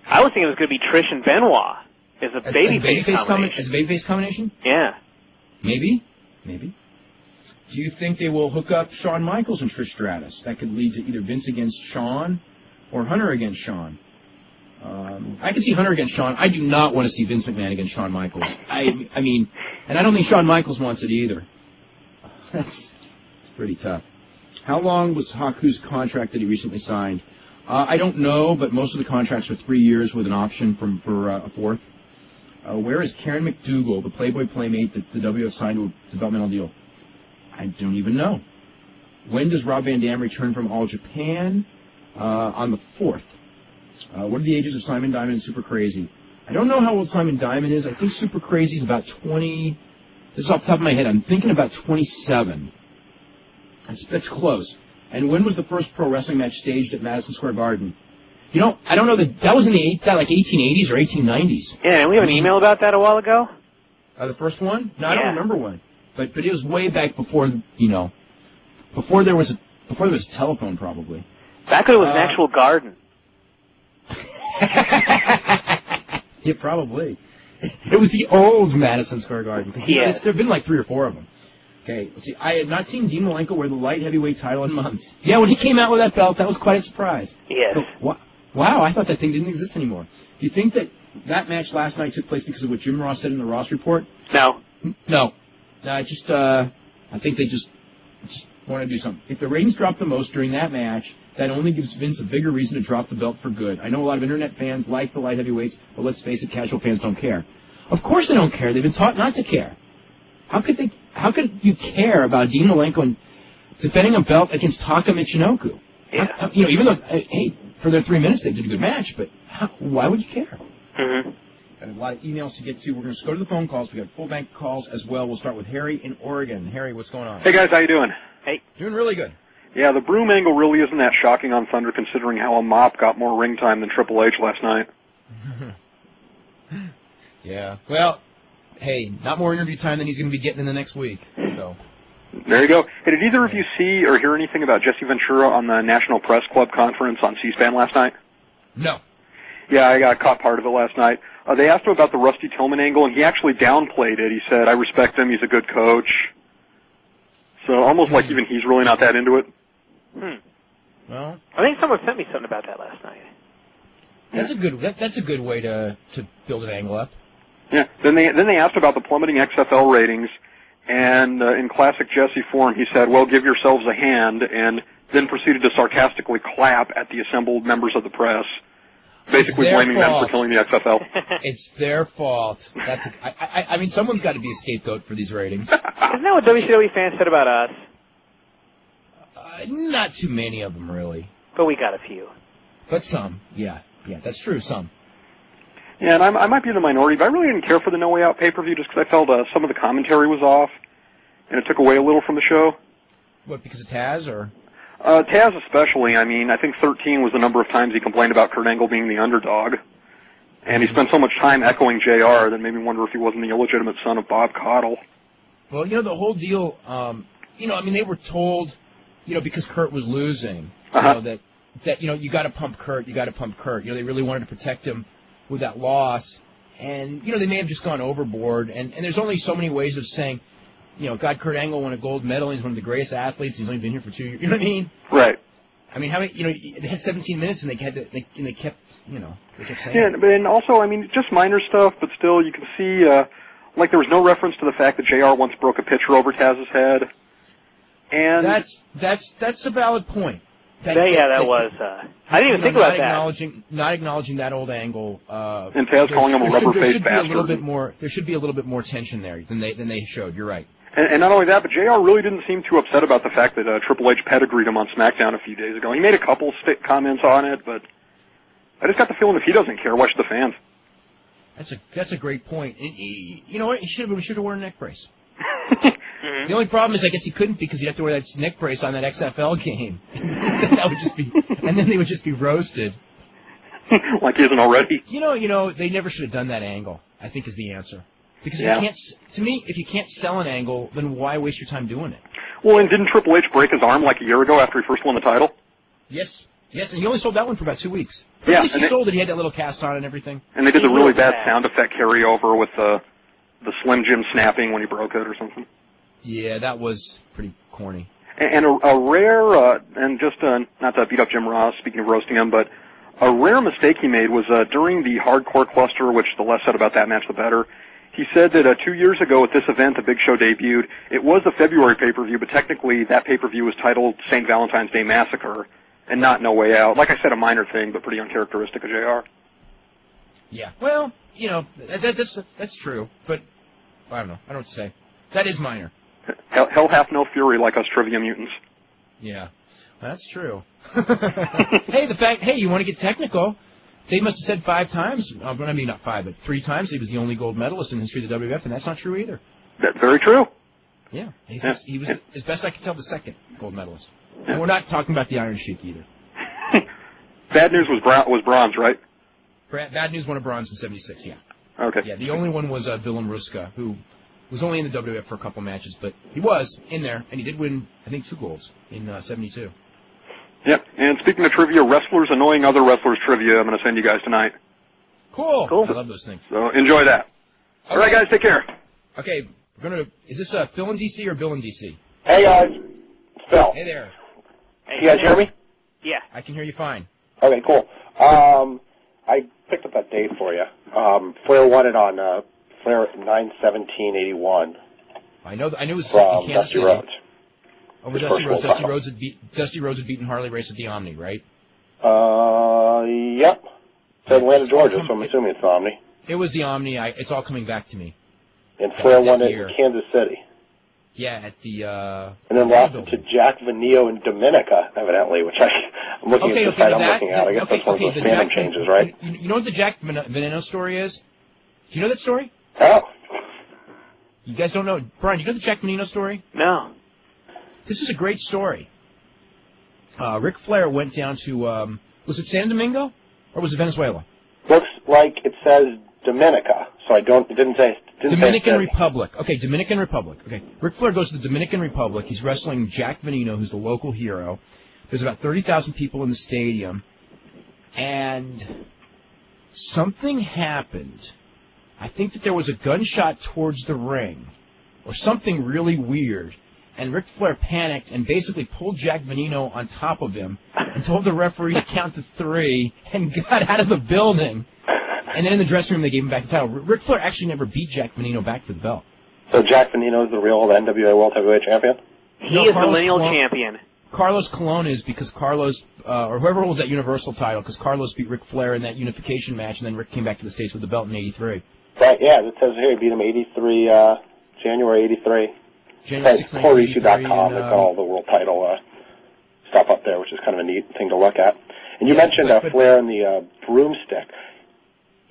Speaker 2: I was thinking it was going to be Trish and Benoit as a babyface
Speaker 1: as, a babyface combi-
Speaker 2: combination.
Speaker 1: as a babyface combination?
Speaker 2: yeah.
Speaker 1: Maybe. Maybe. Do you think they will hook up Shawn Michaels and Trish Stratus? That could lead to either Vince against Shawn or Hunter against Shawn. Um, I can see Hunter against Shawn. I do not want to see Vince McMahon against Shawn Michaels. I, I mean, and I don't think Shawn Michaels wants it either. That's, that's pretty tough. How long was Haku's contract that he recently signed? Uh, I don't know, but most of the contracts are three years with an option from for uh, a fourth. Uh, where is Karen McDougal, the Playboy Playmate that the WF signed to a developmental deal? I don't even know. When does Rob Van Dam return from All Japan? Uh, on the 4th. Uh, what are the ages of Simon Diamond and Super Crazy? I don't know how old Simon Diamond is. I think Super Crazy is about 20. This is off the top of my head. I'm thinking about 27. That's, that's close. And when was the first pro wrestling match staged at Madison Square Garden? You know, I don't know that that was in the eight, that like 1880s or 1890s.
Speaker 2: Yeah, and we have an email about that a while ago.
Speaker 1: Uh, the first one? No, I
Speaker 2: Yeah.
Speaker 1: don't remember one. But but it was way back before you know, before there was a before there was a telephone probably.
Speaker 2: Back when it was an
Speaker 1: Uh,
Speaker 2: actual garden.
Speaker 1: yeah, probably. It was the old Madison Square Garden. 'Cause, you know,
Speaker 2: Yeah.
Speaker 1: there have been like three or four of them. Okay, let's see. I had not seen Dean Malenko wear the light heavyweight title in months. Yeah, when he came out with that belt, that was quite a surprise.
Speaker 2: Yes.
Speaker 1: Oh, Wow, I thought that thing didn't exist anymore. Do you think that that match last night took place because of what Jim Ross said in the Ross report?
Speaker 2: No,
Speaker 1: no, I just uh, I think they just, just want to do something. If the ratings drop the most during that match, that only gives Vince a bigger reason to drop the belt for good. I know a lot of internet fans like the light heavyweights, but let's face it, casual fans don't care. Of course they don't care. They've been taught not to care. How could they? How could you care about Dean Malenko defending a belt against Taka Michinoku?
Speaker 2: Yeah.
Speaker 1: How- you know, even though uh, hey, for their three minutes they did a good match, but how, why would you care?
Speaker 2: hmm
Speaker 1: Got a lot of emails to get to. We're going to go to the phone calls. We got full bank calls as well. We'll start with Harry in Oregon. Harry, what's going on?
Speaker 3: Hey guys, how you doing? Hey.
Speaker 1: Doing really good.
Speaker 3: Yeah, the broom angle really isn't that shocking on Thunder considering how a mop got more ring time than Triple H last night.
Speaker 1: Yeah. Well, hey, not more interview time than he's going to be getting in the next week. So.
Speaker 3: There you go. Hey, did either of you see or hear anything about Jesse Ventura on the National Press Club conference on C-SPAN last night?
Speaker 1: No.
Speaker 3: Yeah, I got caught part of it last night. Uh, they asked him about the Rusty Tillman angle, and he actually downplayed it. He said, "I respect him. He's a good coach." So almost like even he's really not that into it.
Speaker 2: Hmm.
Speaker 1: Well,
Speaker 2: I think someone sent me something about that last night.
Speaker 1: that's a good. That, that's a good way to to build an angle up.
Speaker 3: Yeah. Then they then they asked about the plummeting XFL ratings, and uh, in classic Jesse form, he said, "Well, give yourselves a hand," and then proceeded to sarcastically clap at the assembled members of the press, basically
Speaker 1: their
Speaker 3: blaming them for killing the XFL.
Speaker 1: It's their fault. That's. A, I, I, I mean, someone's got to be a scapegoat for these ratings.
Speaker 2: Isn't that what WCW fans said about us?
Speaker 1: Uh, not too many of them, really,
Speaker 2: But we got a few.
Speaker 1: but some. Yeah, yeah, that's true. Some.
Speaker 3: Yeah, and I'm, I might be in the minority, but I really didn't care for the No Way Out pay-per-view just because I felt uh, some of the commentary was off, and it took away a little from the show.
Speaker 1: What because of Taz or?
Speaker 3: Uh, Taz especially, I mean, I think 13 was the number of times he complained about Kurt Angle being the underdog. And he spent so much time echoing JR that made me wonder if he wasn't the illegitimate son of Bob Caudle.
Speaker 1: Well, you know the whole deal. Um, you know, I mean, they were told, you know, because Kurt was losing, you
Speaker 3: Uh-huh.
Speaker 1: know that that you know you got to pump Kurt, you got to pump Kurt. You know, they really wanted to protect him with that loss, and you know they may have just gone overboard. And and there's only so many ways of saying, you know, God, Kurt Angle won a gold medal. He's one of the greatest athletes. He's only been here for two years. You know what I mean?
Speaker 3: Right.
Speaker 1: I mean, how many? You know, they had 17 minutes and they had to, they, and they kept, you know, they kept saying.
Speaker 3: Yeah, but and also, I mean, just minor stuff, but still, you can see, uh, like there was no reference to the fact that JR once broke a pitcher over Taz's head. And
Speaker 1: That's that's that's a valid point. That-
Speaker 2: yeah, yeah, that
Speaker 1: that-
Speaker 2: was. Uh, I didn't even think
Speaker 1: know,
Speaker 2: about
Speaker 1: not
Speaker 2: that.
Speaker 1: Acknowledging, not acknowledging that old angle. Uh,
Speaker 3: And Taz
Speaker 1: there
Speaker 3: calling him a
Speaker 1: there should-
Speaker 3: rubber-faced
Speaker 1: There should be a little bit more. There should be a little bit more tension there than they than they showed. You're right.
Speaker 3: And, and not only that, but JR really didn't seem too upset about the fact that uh, Triple H pedigreed him on SmackDown a few days ago. He made a couple st- comments on it, but I just got the feeling if he doesn't care, why should the fans?
Speaker 1: That's a that's a great point. And he, you know what? He should have should have worn a neck brace.
Speaker 2: Mhm.
Speaker 1: The only problem is, I guess he couldn't because he'd have to wear that neck brace on that XFL game. that would just be, and then they would just be roasted.
Speaker 3: like he isn't already.
Speaker 1: You know, you know, they never should have done that angle. I think is the answer. Because if
Speaker 3: Yeah.
Speaker 1: you can't, s- to me, if you can't sell an angle, then why waste your time doing it?
Speaker 3: Well, and didn't Triple H break his arm like a year ago after he first won the title?
Speaker 1: Yes, yes, and he only sold that one for about two weeks.
Speaker 3: Yeah,
Speaker 1: At least he
Speaker 3: they-
Speaker 1: sold it. He had that little cast on and everything.
Speaker 3: And they did the really bad
Speaker 2: bad.
Speaker 3: sound effect carryover with the the Slim Jim snapping when he broke it or something.
Speaker 1: Yeah, that was pretty corny.
Speaker 3: And a, a rare, uh, and just uh, not to beat up Jim Ross, speaking of roasting him, but a rare mistake he made was uh, during the hardcore cluster, which the less said about that match, the better. He said that uh, two years ago at this event, the Big Show debuted. It was a February pay-per-view, but technically that pay-per-view was titled St. Valentine's Day Massacre, and not No Way Out. Like I said, a minor thing, but pretty uncharacteristic of JR.
Speaker 1: Yeah. Well, you know, that, that, that's that's true, but I don't know. I don't know what to say. That is minor.
Speaker 3: Hell, hell hath no fury like us trivia mutants.
Speaker 1: Yeah, that's true. hey, the fact. Hey, you want to get technical? They must have said five times. Uh, I mean, not five, but three times. He was the only gold medalist in the history of the WWF, and that's not true either.
Speaker 3: That's very true.
Speaker 1: Yeah, he's
Speaker 3: Yeah.
Speaker 1: he was, as best I can tell, the second gold medalist.
Speaker 3: Yeah.
Speaker 1: And we're not talking about the Iron Sheik either.
Speaker 3: Bad news was bron- was bronze, right?
Speaker 1: Bad News won a bronze in '76. Yeah,
Speaker 3: Okay.
Speaker 1: yeah. The only one was uh, Willem Ruska, who was only in the WWF for a couple matches, but he was in there, and he did win, I think, two golds in uh, '72.
Speaker 3: Yep. And speaking of trivia, wrestlers annoying other wrestlers trivia, I'm going to send you guys tonight.
Speaker 1: Cool.
Speaker 2: Cool.
Speaker 1: I love those things.
Speaker 3: So enjoy that. All right, guys, take care.
Speaker 1: Okay, we're gonna. Is this uh, Phil in DC or Bill in DC?
Speaker 4: Hey guys, Phil.
Speaker 1: Hey there.
Speaker 2: Hey,
Speaker 4: You guys hear me?
Speaker 2: Yeah.
Speaker 1: I can hear you fine.
Speaker 4: Okay, cool. Um, I picked up that date for you. Um, Flair won it on uh, Flair nine seventeen eighty one
Speaker 1: I know. th- I knew it was
Speaker 4: from
Speaker 1: in Kansas
Speaker 4: Dusty
Speaker 1: City.
Speaker 4: Rhodes.
Speaker 1: Over Dusty
Speaker 4: first
Speaker 1: Rhodes. Dusty
Speaker 4: title.
Speaker 1: Rhodes had beat Dusty Rhodes had beaten Harley Race at the Omni, right?
Speaker 4: Uh, yep. It's Atlanta, Georgia, so I'm assuming it's Omni.
Speaker 1: It was the Omni. I, it's all coming back to me.
Speaker 4: And Flair
Speaker 1: that
Speaker 4: won it in Kansas City.
Speaker 1: Yeah, at the. uh
Speaker 4: And then lost it to Jack Veneno in Dominica, evidently, which I, I'm looking
Speaker 1: Okay,
Speaker 4: at the
Speaker 1: okay,
Speaker 4: site I'm
Speaker 1: that,
Speaker 4: looking at. I guess
Speaker 1: okay,
Speaker 4: that's one
Speaker 1: okay,
Speaker 4: of
Speaker 1: the
Speaker 4: those fandom
Speaker 1: Jack,
Speaker 4: changes, right?
Speaker 1: You, you know what the Jack Ven- Veneno story is? Do you know that story?
Speaker 4: Oh,
Speaker 1: You guys don't know, Brian? You know the Jack Veneno story?
Speaker 2: No.
Speaker 1: This is a great story. Uh, Ric Flair went down to um, was it San Domingo or was it Venezuela?
Speaker 4: looks like it says Dominica, so I don't, it didn't say, didn't
Speaker 1: Dominican
Speaker 4: say
Speaker 1: Republic. Okay, Dominican Republic. Okay, Ric Flair goes to the Dominican Republic. He's wrestling Jack Veneno, who's the local hero. There's about thirty thousand people in the stadium, and something happened. I think that there was a gunshot towards the ring, or something really weird. And Ric Flair panicked and basically pulled Jack Veneno on top of him and told the referee to count to three and got out of the building. And then in the dressing room, they gave him back the title. Ric Flair actually never beat Jack Veneno back for the belt.
Speaker 4: So Jack Veneno is the real NWA World Heavyweight Champion?
Speaker 2: He
Speaker 1: No,
Speaker 2: is the
Speaker 1: Carlos
Speaker 2: lineal
Speaker 1: Colon-
Speaker 2: champion.
Speaker 1: Carlos Colon is because Carlos, uh, or whoever holds that Universal title, because Carlos beat Ric Flair in that unification match, and then Rick came back to the States with the belt in '83.
Speaker 4: Right, yeah, it says here he beat him 83, uh, January 83.
Speaker 1: January
Speaker 4: That's
Speaker 1: 6,
Speaker 4: Coreyissue.com.
Speaker 1: 1983,
Speaker 4: They've got
Speaker 1: uh,
Speaker 4: all the world title uh, stuff up there, which is kind of a neat thing to look at. And you
Speaker 1: Yeah,
Speaker 4: mentioned
Speaker 1: but-
Speaker 4: uh,
Speaker 1: but-
Speaker 4: Flair and the uh, broomstick.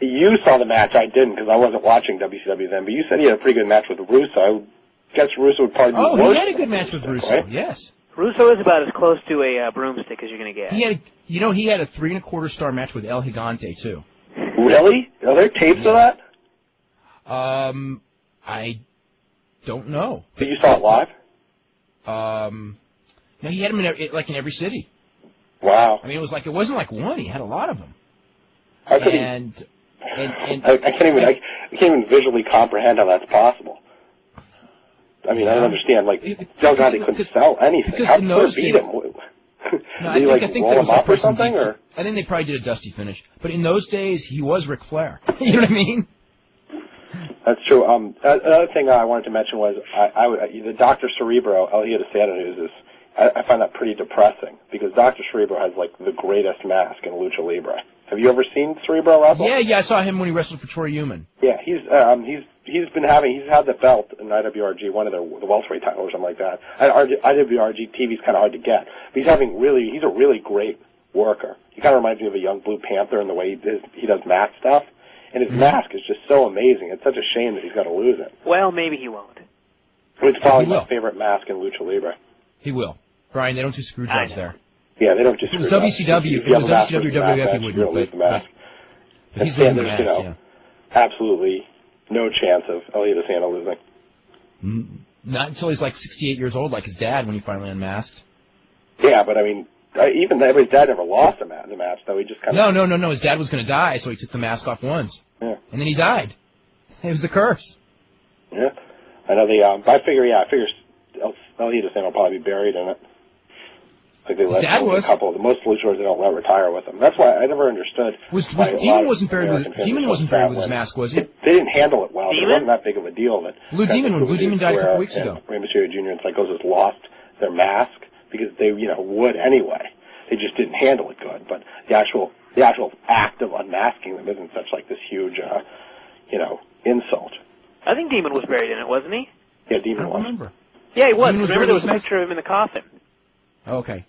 Speaker 4: You saw the match. I didn't because I wasn't watching WCW then. But you said he had a pretty good match with Russo. I guess Russo would probably be
Speaker 1: Oh,
Speaker 4: worse
Speaker 1: he had a good match with Russo.
Speaker 4: right?
Speaker 1: Yes,
Speaker 2: Russo is about as close to a uh, broomstick as you're going to get.
Speaker 1: he had. A, you know, he had a three and a quarter star match with El Gigante too.
Speaker 4: Really? Are there tapes of that?
Speaker 1: Um, I don't know.
Speaker 4: But you saw it live?
Speaker 1: Um, no, he had him in every, like in every city.
Speaker 4: Wow.
Speaker 1: I mean, it was like it wasn't like one; he had a lot of them.
Speaker 4: How could he?
Speaker 1: And and and
Speaker 4: I, I can't even. I, I can't even visually comprehend how that's possible. I mean, I don't understand. Like, Del Gante couldn't sell anything.
Speaker 1: because
Speaker 4: How
Speaker 1: in
Speaker 4: could
Speaker 1: those
Speaker 4: beat
Speaker 1: days-
Speaker 4: him?
Speaker 1: No, I
Speaker 4: he
Speaker 1: think,
Speaker 4: like
Speaker 1: I think that
Speaker 4: him
Speaker 1: was
Speaker 4: up or something? Or
Speaker 1: I think they probably did a dusty finish. But in those days, he was Ric Flair. you know what I mean?
Speaker 4: That's true. Um, uh, another thing I wanted to mention was I, I would, uh, the Doctor Cerebro Elliot Santa News is. I, I find that pretty depressing because Doctor Cerebro has like the greatest mask in lucha libre. Have you ever seen Cerebro wrestle?
Speaker 1: Yeah, yeah. I saw him when he wrestled for Toryumon.
Speaker 4: Yeah, he's um he's he's been having he's had the belt in IWRG, one of the the welterweight title or something like that. And IWRG TV is kind of hard to get, but he's having really he's a really great worker. He kind of reminds me of a young Blue Panther in the way he does he does mask stuff, and his mask is just so amazing. It's such a shame that he's got to lose it.
Speaker 2: Well, maybe he won't.
Speaker 4: It's probably
Speaker 1: He
Speaker 4: my favorite mask in lucha libre.
Speaker 1: He will. Brian, they don't do screw jobs there.
Speaker 4: Yeah, they don't just.
Speaker 1: It was
Speaker 4: screw it up.
Speaker 1: WCW,
Speaker 4: If
Speaker 1: if it was
Speaker 4: have
Speaker 1: WCW, WWF, he
Speaker 4: you
Speaker 1: wouldn't,
Speaker 4: don't lose
Speaker 1: but-
Speaker 4: the mask.
Speaker 1: But he's
Speaker 4: And
Speaker 1: leaving the mask,
Speaker 4: you know, Absolutely no chance of El Hijo del Santo losing.
Speaker 1: yeah. Mm, Not until he's like 68 years old, like his dad, when he finally unmasked.
Speaker 4: Yeah, but I mean, I- even though his dad never lost a match, the match though. He just kind
Speaker 1: No,
Speaker 4: of
Speaker 1: no, no, no. no. His dad was going to die, so he took the mask off once,
Speaker 4: Yeah.
Speaker 1: and then he died. It was the curse.
Speaker 4: yeah. I know the. Um, I figure, yeah, I figure El- Elliot Santa will probably be buried in it. Like they
Speaker 1: His
Speaker 4: let
Speaker 1: dad
Speaker 4: a
Speaker 1: was.
Speaker 4: couple of the most luchadors they don't let retire with them. That's why I never understood.
Speaker 1: Was,
Speaker 4: why
Speaker 1: was
Speaker 4: a lot
Speaker 1: Demon
Speaker 4: of
Speaker 1: wasn't buried with
Speaker 4: American fans
Speaker 1: Demon wasn't buried
Speaker 4: sad
Speaker 1: with his mask, was he?
Speaker 4: They didn't handle it well. It
Speaker 2: Demon?
Speaker 4: wasn't that big of a deal. That
Speaker 1: Lou
Speaker 4: guys
Speaker 1: Demon-
Speaker 4: like
Speaker 1: when Lou
Speaker 4: Lucha
Speaker 1: Demon died a couple weeks ago.
Speaker 4: Rey Mysterio Jr. and Psychosis lost their mask because they, you know, would anyway. They just didn't handle it good. But the actual, the actual act of unmasking them isn't such like this huge, uh, you know, insult.
Speaker 2: I think Demon was buried in it, wasn't he?
Speaker 4: Yeah,
Speaker 1: I
Speaker 4: Demon
Speaker 1: don't
Speaker 4: was.
Speaker 1: remember.
Speaker 2: Yeah, he was.
Speaker 1: Demon
Speaker 2: Remember
Speaker 1: buried
Speaker 2: there was a
Speaker 1: his
Speaker 2: picture of him in the coffin.
Speaker 1: Okay.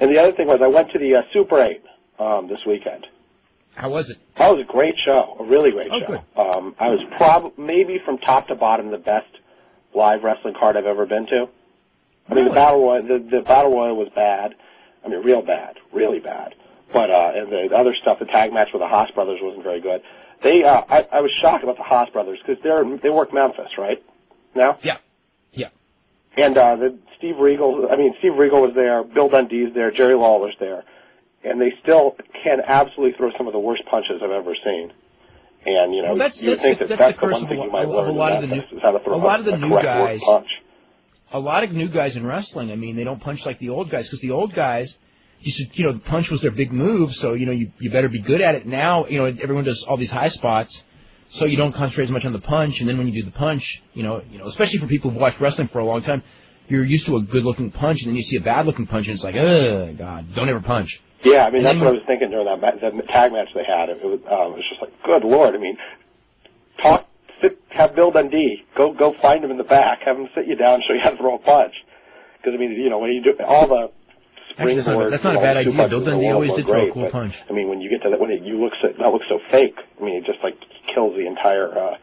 Speaker 4: And the other thing was I went to the uh, Super 8 um, this weekend.
Speaker 1: How was it?
Speaker 4: That was a great show, a really great
Speaker 1: Oh,
Speaker 4: show.
Speaker 1: good.
Speaker 4: Um, I was prob maybe from top to bottom the best live wrestling card I've ever been to. I mean, the battle royal, the, the battle royal was bad. I mean, real bad, really bad. But uh, and the other stuff, the tag match with the Haas brothers wasn't very good. They, uh, I, I was shocked about the Haas brothers because they're they work Memphis, right? Now,
Speaker 1: Yeah. Yeah.
Speaker 4: and uh, the Steve Regal, I mean, Steve Regal was there, Bill Dundee's there, Jerry Lawler's there, and they still can absolutely throw some of the worst punches I've ever seen. And you know,
Speaker 1: Well, that's-
Speaker 4: you
Speaker 1: that's
Speaker 4: think
Speaker 1: the-
Speaker 4: that
Speaker 1: that's
Speaker 4: that's,
Speaker 1: the
Speaker 4: the one thing you might
Speaker 1: a
Speaker 4: learn in
Speaker 1: lot of the new-
Speaker 4: is how to throw
Speaker 1: a lot of the new guys-
Speaker 4: punch.
Speaker 1: A lot of new guys in wrestling. I mean, they don't punch like the old guys because the old guys used to, you know, the punch was their big move. So you know, you you better be good at it. Now, you know, everyone does all these high spots, so you don't concentrate as much on the punch. And then when you do the punch, you know, you know, especially for people who've watched wrestling for a long time, you're used to a good looking punch, and then you see a bad looking punch, and it's like, ugh, God, don't ever punch.
Speaker 4: Yeah, I mean
Speaker 1: And
Speaker 4: that's what I was thinking during that ma- the tag match they had. It was, um, it was just like, good lord. I mean, talk, sit, have Bill Dundee go go find him in the back, have him sit you down, show you how to throw a punch. Because I mean, you know, when you do all the
Speaker 1: Actually, that's not
Speaker 4: springboard,
Speaker 1: that's not a bad idea. Bill Dundee always did throw a cool
Speaker 4: but,
Speaker 1: punch.
Speaker 4: I mean, when you get to that, when it, you look so that looks so fake. I mean, it just like kills the entire. uh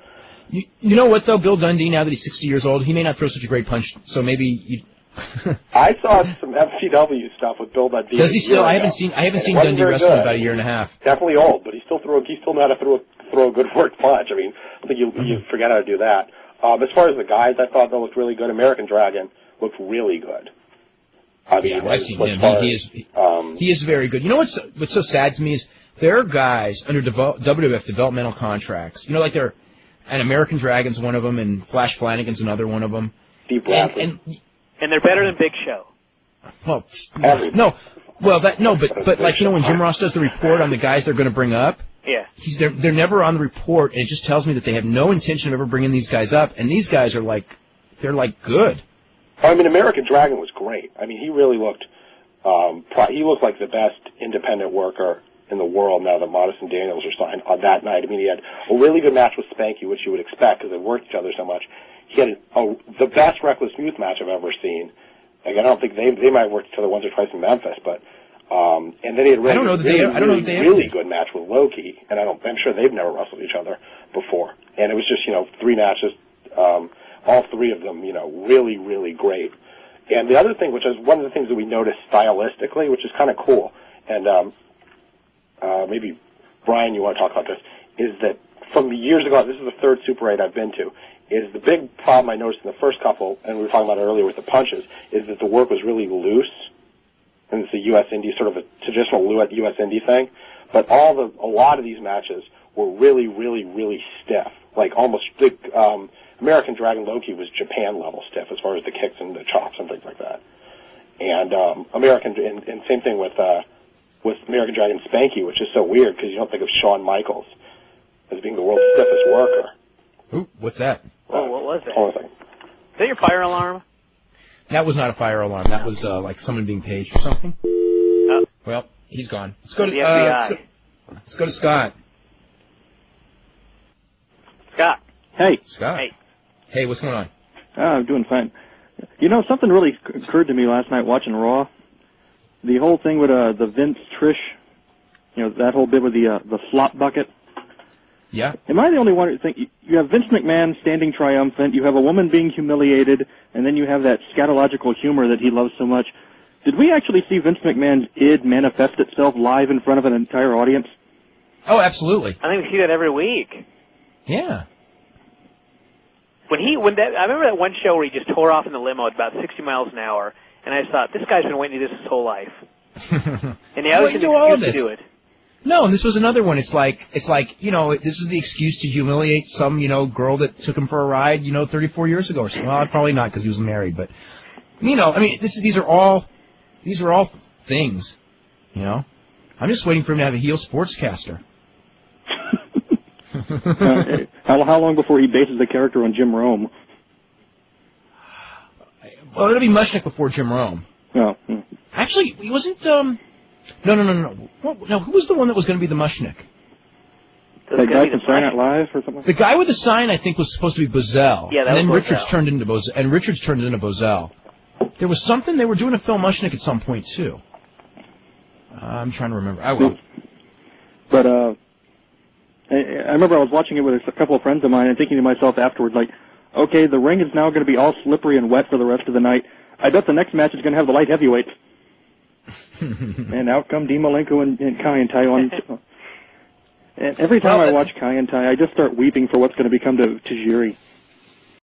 Speaker 1: You, you know what though, Bill Dundee, now that he's 60 years old, he may not throw such a great punch, so maybe you.
Speaker 4: I saw some FCW stuff with Bill Dundee.
Speaker 1: Does he still? I haven't
Speaker 4: ago,
Speaker 1: seen I haven't seen Dundee wrestle in about a year and a half.
Speaker 4: definitely old, but he still throw he still know how to throw throw a good work punch. I mean, I think you
Speaker 1: Mm-hmm.
Speaker 4: you forget how to do that. Um, as far as the guys, I thought they looked really good. American Dragon looked really good. I mean,
Speaker 1: Yeah, I've seen him.
Speaker 4: far
Speaker 1: He, he is
Speaker 4: Um,
Speaker 1: he is very good. You know what's what's so sad to me is there are guys under devel- WWF developmental contracts. You know, like they're and American Dragon's one of them, and Flash Flanagan's another one of them.
Speaker 4: Steve
Speaker 1: And, and
Speaker 2: And they're better than Big Show.
Speaker 1: well, s- no, well that no, but but like you know when Jim Ross does the report on the guys they're going to bring up,
Speaker 2: Yeah.
Speaker 1: he's they're they're never on the report, and it just tells me that they have no intention of ever bringing these guys up, and these guys are like they're like good.
Speaker 4: I mean, American Dragon was great. I mean, he really looked. Um, pro- he looked like the best independent worker in the world now that Modest and Daniels are signed on that night. I mean, he had a really good match with Spanky, which you would expect because they worked each other so much. He had a, the best Reckless Youth match I've ever seen. Like, I don't think they they might have worked each other once or twice in Memphis, but um, and then he had
Speaker 1: I don't know that
Speaker 4: really,
Speaker 1: they- I don't know
Speaker 4: really,
Speaker 1: that they
Speaker 4: really good match with Low Ki, and I don't I'm sure they've never wrestled each other before. And it was just you know three matches, um, all three of them you know really really great. And the other thing, which is one of the things that we noticed stylistically, which is kind of cool, and um, uh, maybe Brian, you want to talk about this, is that from years ago, this is the third Super 8 I've been to, is the big problem I noticed in the first couple, and we were talking about it earlier with the punches, is that the work was really loose, and it's a U.S. Indie, sort of a traditional U.S. Indie thing, but all the, a lot of these matches were really, really, really stiff, like almost, the, um, American Dragon Low Ki was Japan level stiff as far as the kicks and the chops and things like that. And um, American, and, and same thing with uh, with American Dragon Spanky, which is so weird because you don't think of Shawn Michaels as being the world's stiffest worker.
Speaker 1: Ooh, what's that?
Speaker 2: Oh, what was that?
Speaker 4: Hold on a second.
Speaker 2: Is that your fire alarm?
Speaker 1: That was not a fire alarm. That was uh, like someone being paged or something.
Speaker 2: Oh.
Speaker 1: Well, he's gone. Let's go to
Speaker 2: The
Speaker 1: uh,
Speaker 2: FBI.
Speaker 1: let's, go, let's go to Scott.
Speaker 2: Scott.
Speaker 5: Hey,
Speaker 1: Scott.
Speaker 2: Hey.
Speaker 1: Hey, what's going on?
Speaker 5: uh, I'm doing fine. You know, something really occurred to me last night watching Raw. The whole thing with uh, the Vince Trish, you know, that whole bit with the uh, the slop bucket.
Speaker 1: Yeah.
Speaker 5: Am I the only one who think you have Vince McMahon standing triumphant, you have a woman being humiliated, and then you have that scatological humor that he loves so much? Did we actually see Vince McMahon's id manifest itself live in front of an entire audience?
Speaker 1: Oh, absolutely.
Speaker 2: I think we see that every week.
Speaker 1: Yeah.
Speaker 2: When he, when that, I remember that one show where he just tore off in the limo at about 60 miles an hour, and I just thought, this guy's been waiting to do this his whole life. And he
Speaker 1: Well,
Speaker 2: always
Speaker 1: do all of
Speaker 2: excuse to do it.
Speaker 1: No, and this was another one. It's like it's like you know this is the excuse to humiliate some you know girl that took him for a ride you know 34 years ago or something. Well, probably not because he was married, but you know I mean this these are all these are all things. You know, I'm just waiting for him to have a heel sportscaster.
Speaker 5: uh, how, how long before he bases the character on Jim Rome?
Speaker 1: Well, it'll be Mushnick before Jim Rome.
Speaker 5: Oh, hmm.
Speaker 1: Actually, he wasn't. um No, no, no, no. What- No, who was the one that was going to be the Mushnick?
Speaker 2: So
Speaker 5: that
Speaker 2: it's gonna
Speaker 5: guy
Speaker 2: be
Speaker 5: from
Speaker 2: the
Speaker 5: Saturday Night
Speaker 2: Flash.
Speaker 5: Live or something.
Speaker 1: The guy with the sign, I think, was supposed to be Bozell.
Speaker 2: Yeah, that
Speaker 1: and then
Speaker 2: was
Speaker 1: Richards
Speaker 2: Bozell.
Speaker 1: turned into Bozell, and Richards turned into Bozell. There was something they were doing a Phil Mushnick at some point too. I'm trying to remember. I will.
Speaker 5: But uh, I, I remember I was watching it with a couple of friends of mine and thinking to myself afterward, like, okay, the ring is now going to be all slippery and wet for the rest of the night. I bet the next match is going to have the light heavyweights. And out come Dean Malenko and, and Kaientai on. and every time
Speaker 1: Well,
Speaker 5: I watch Kaientai, I just start weeping for what's going to become to Tajiri.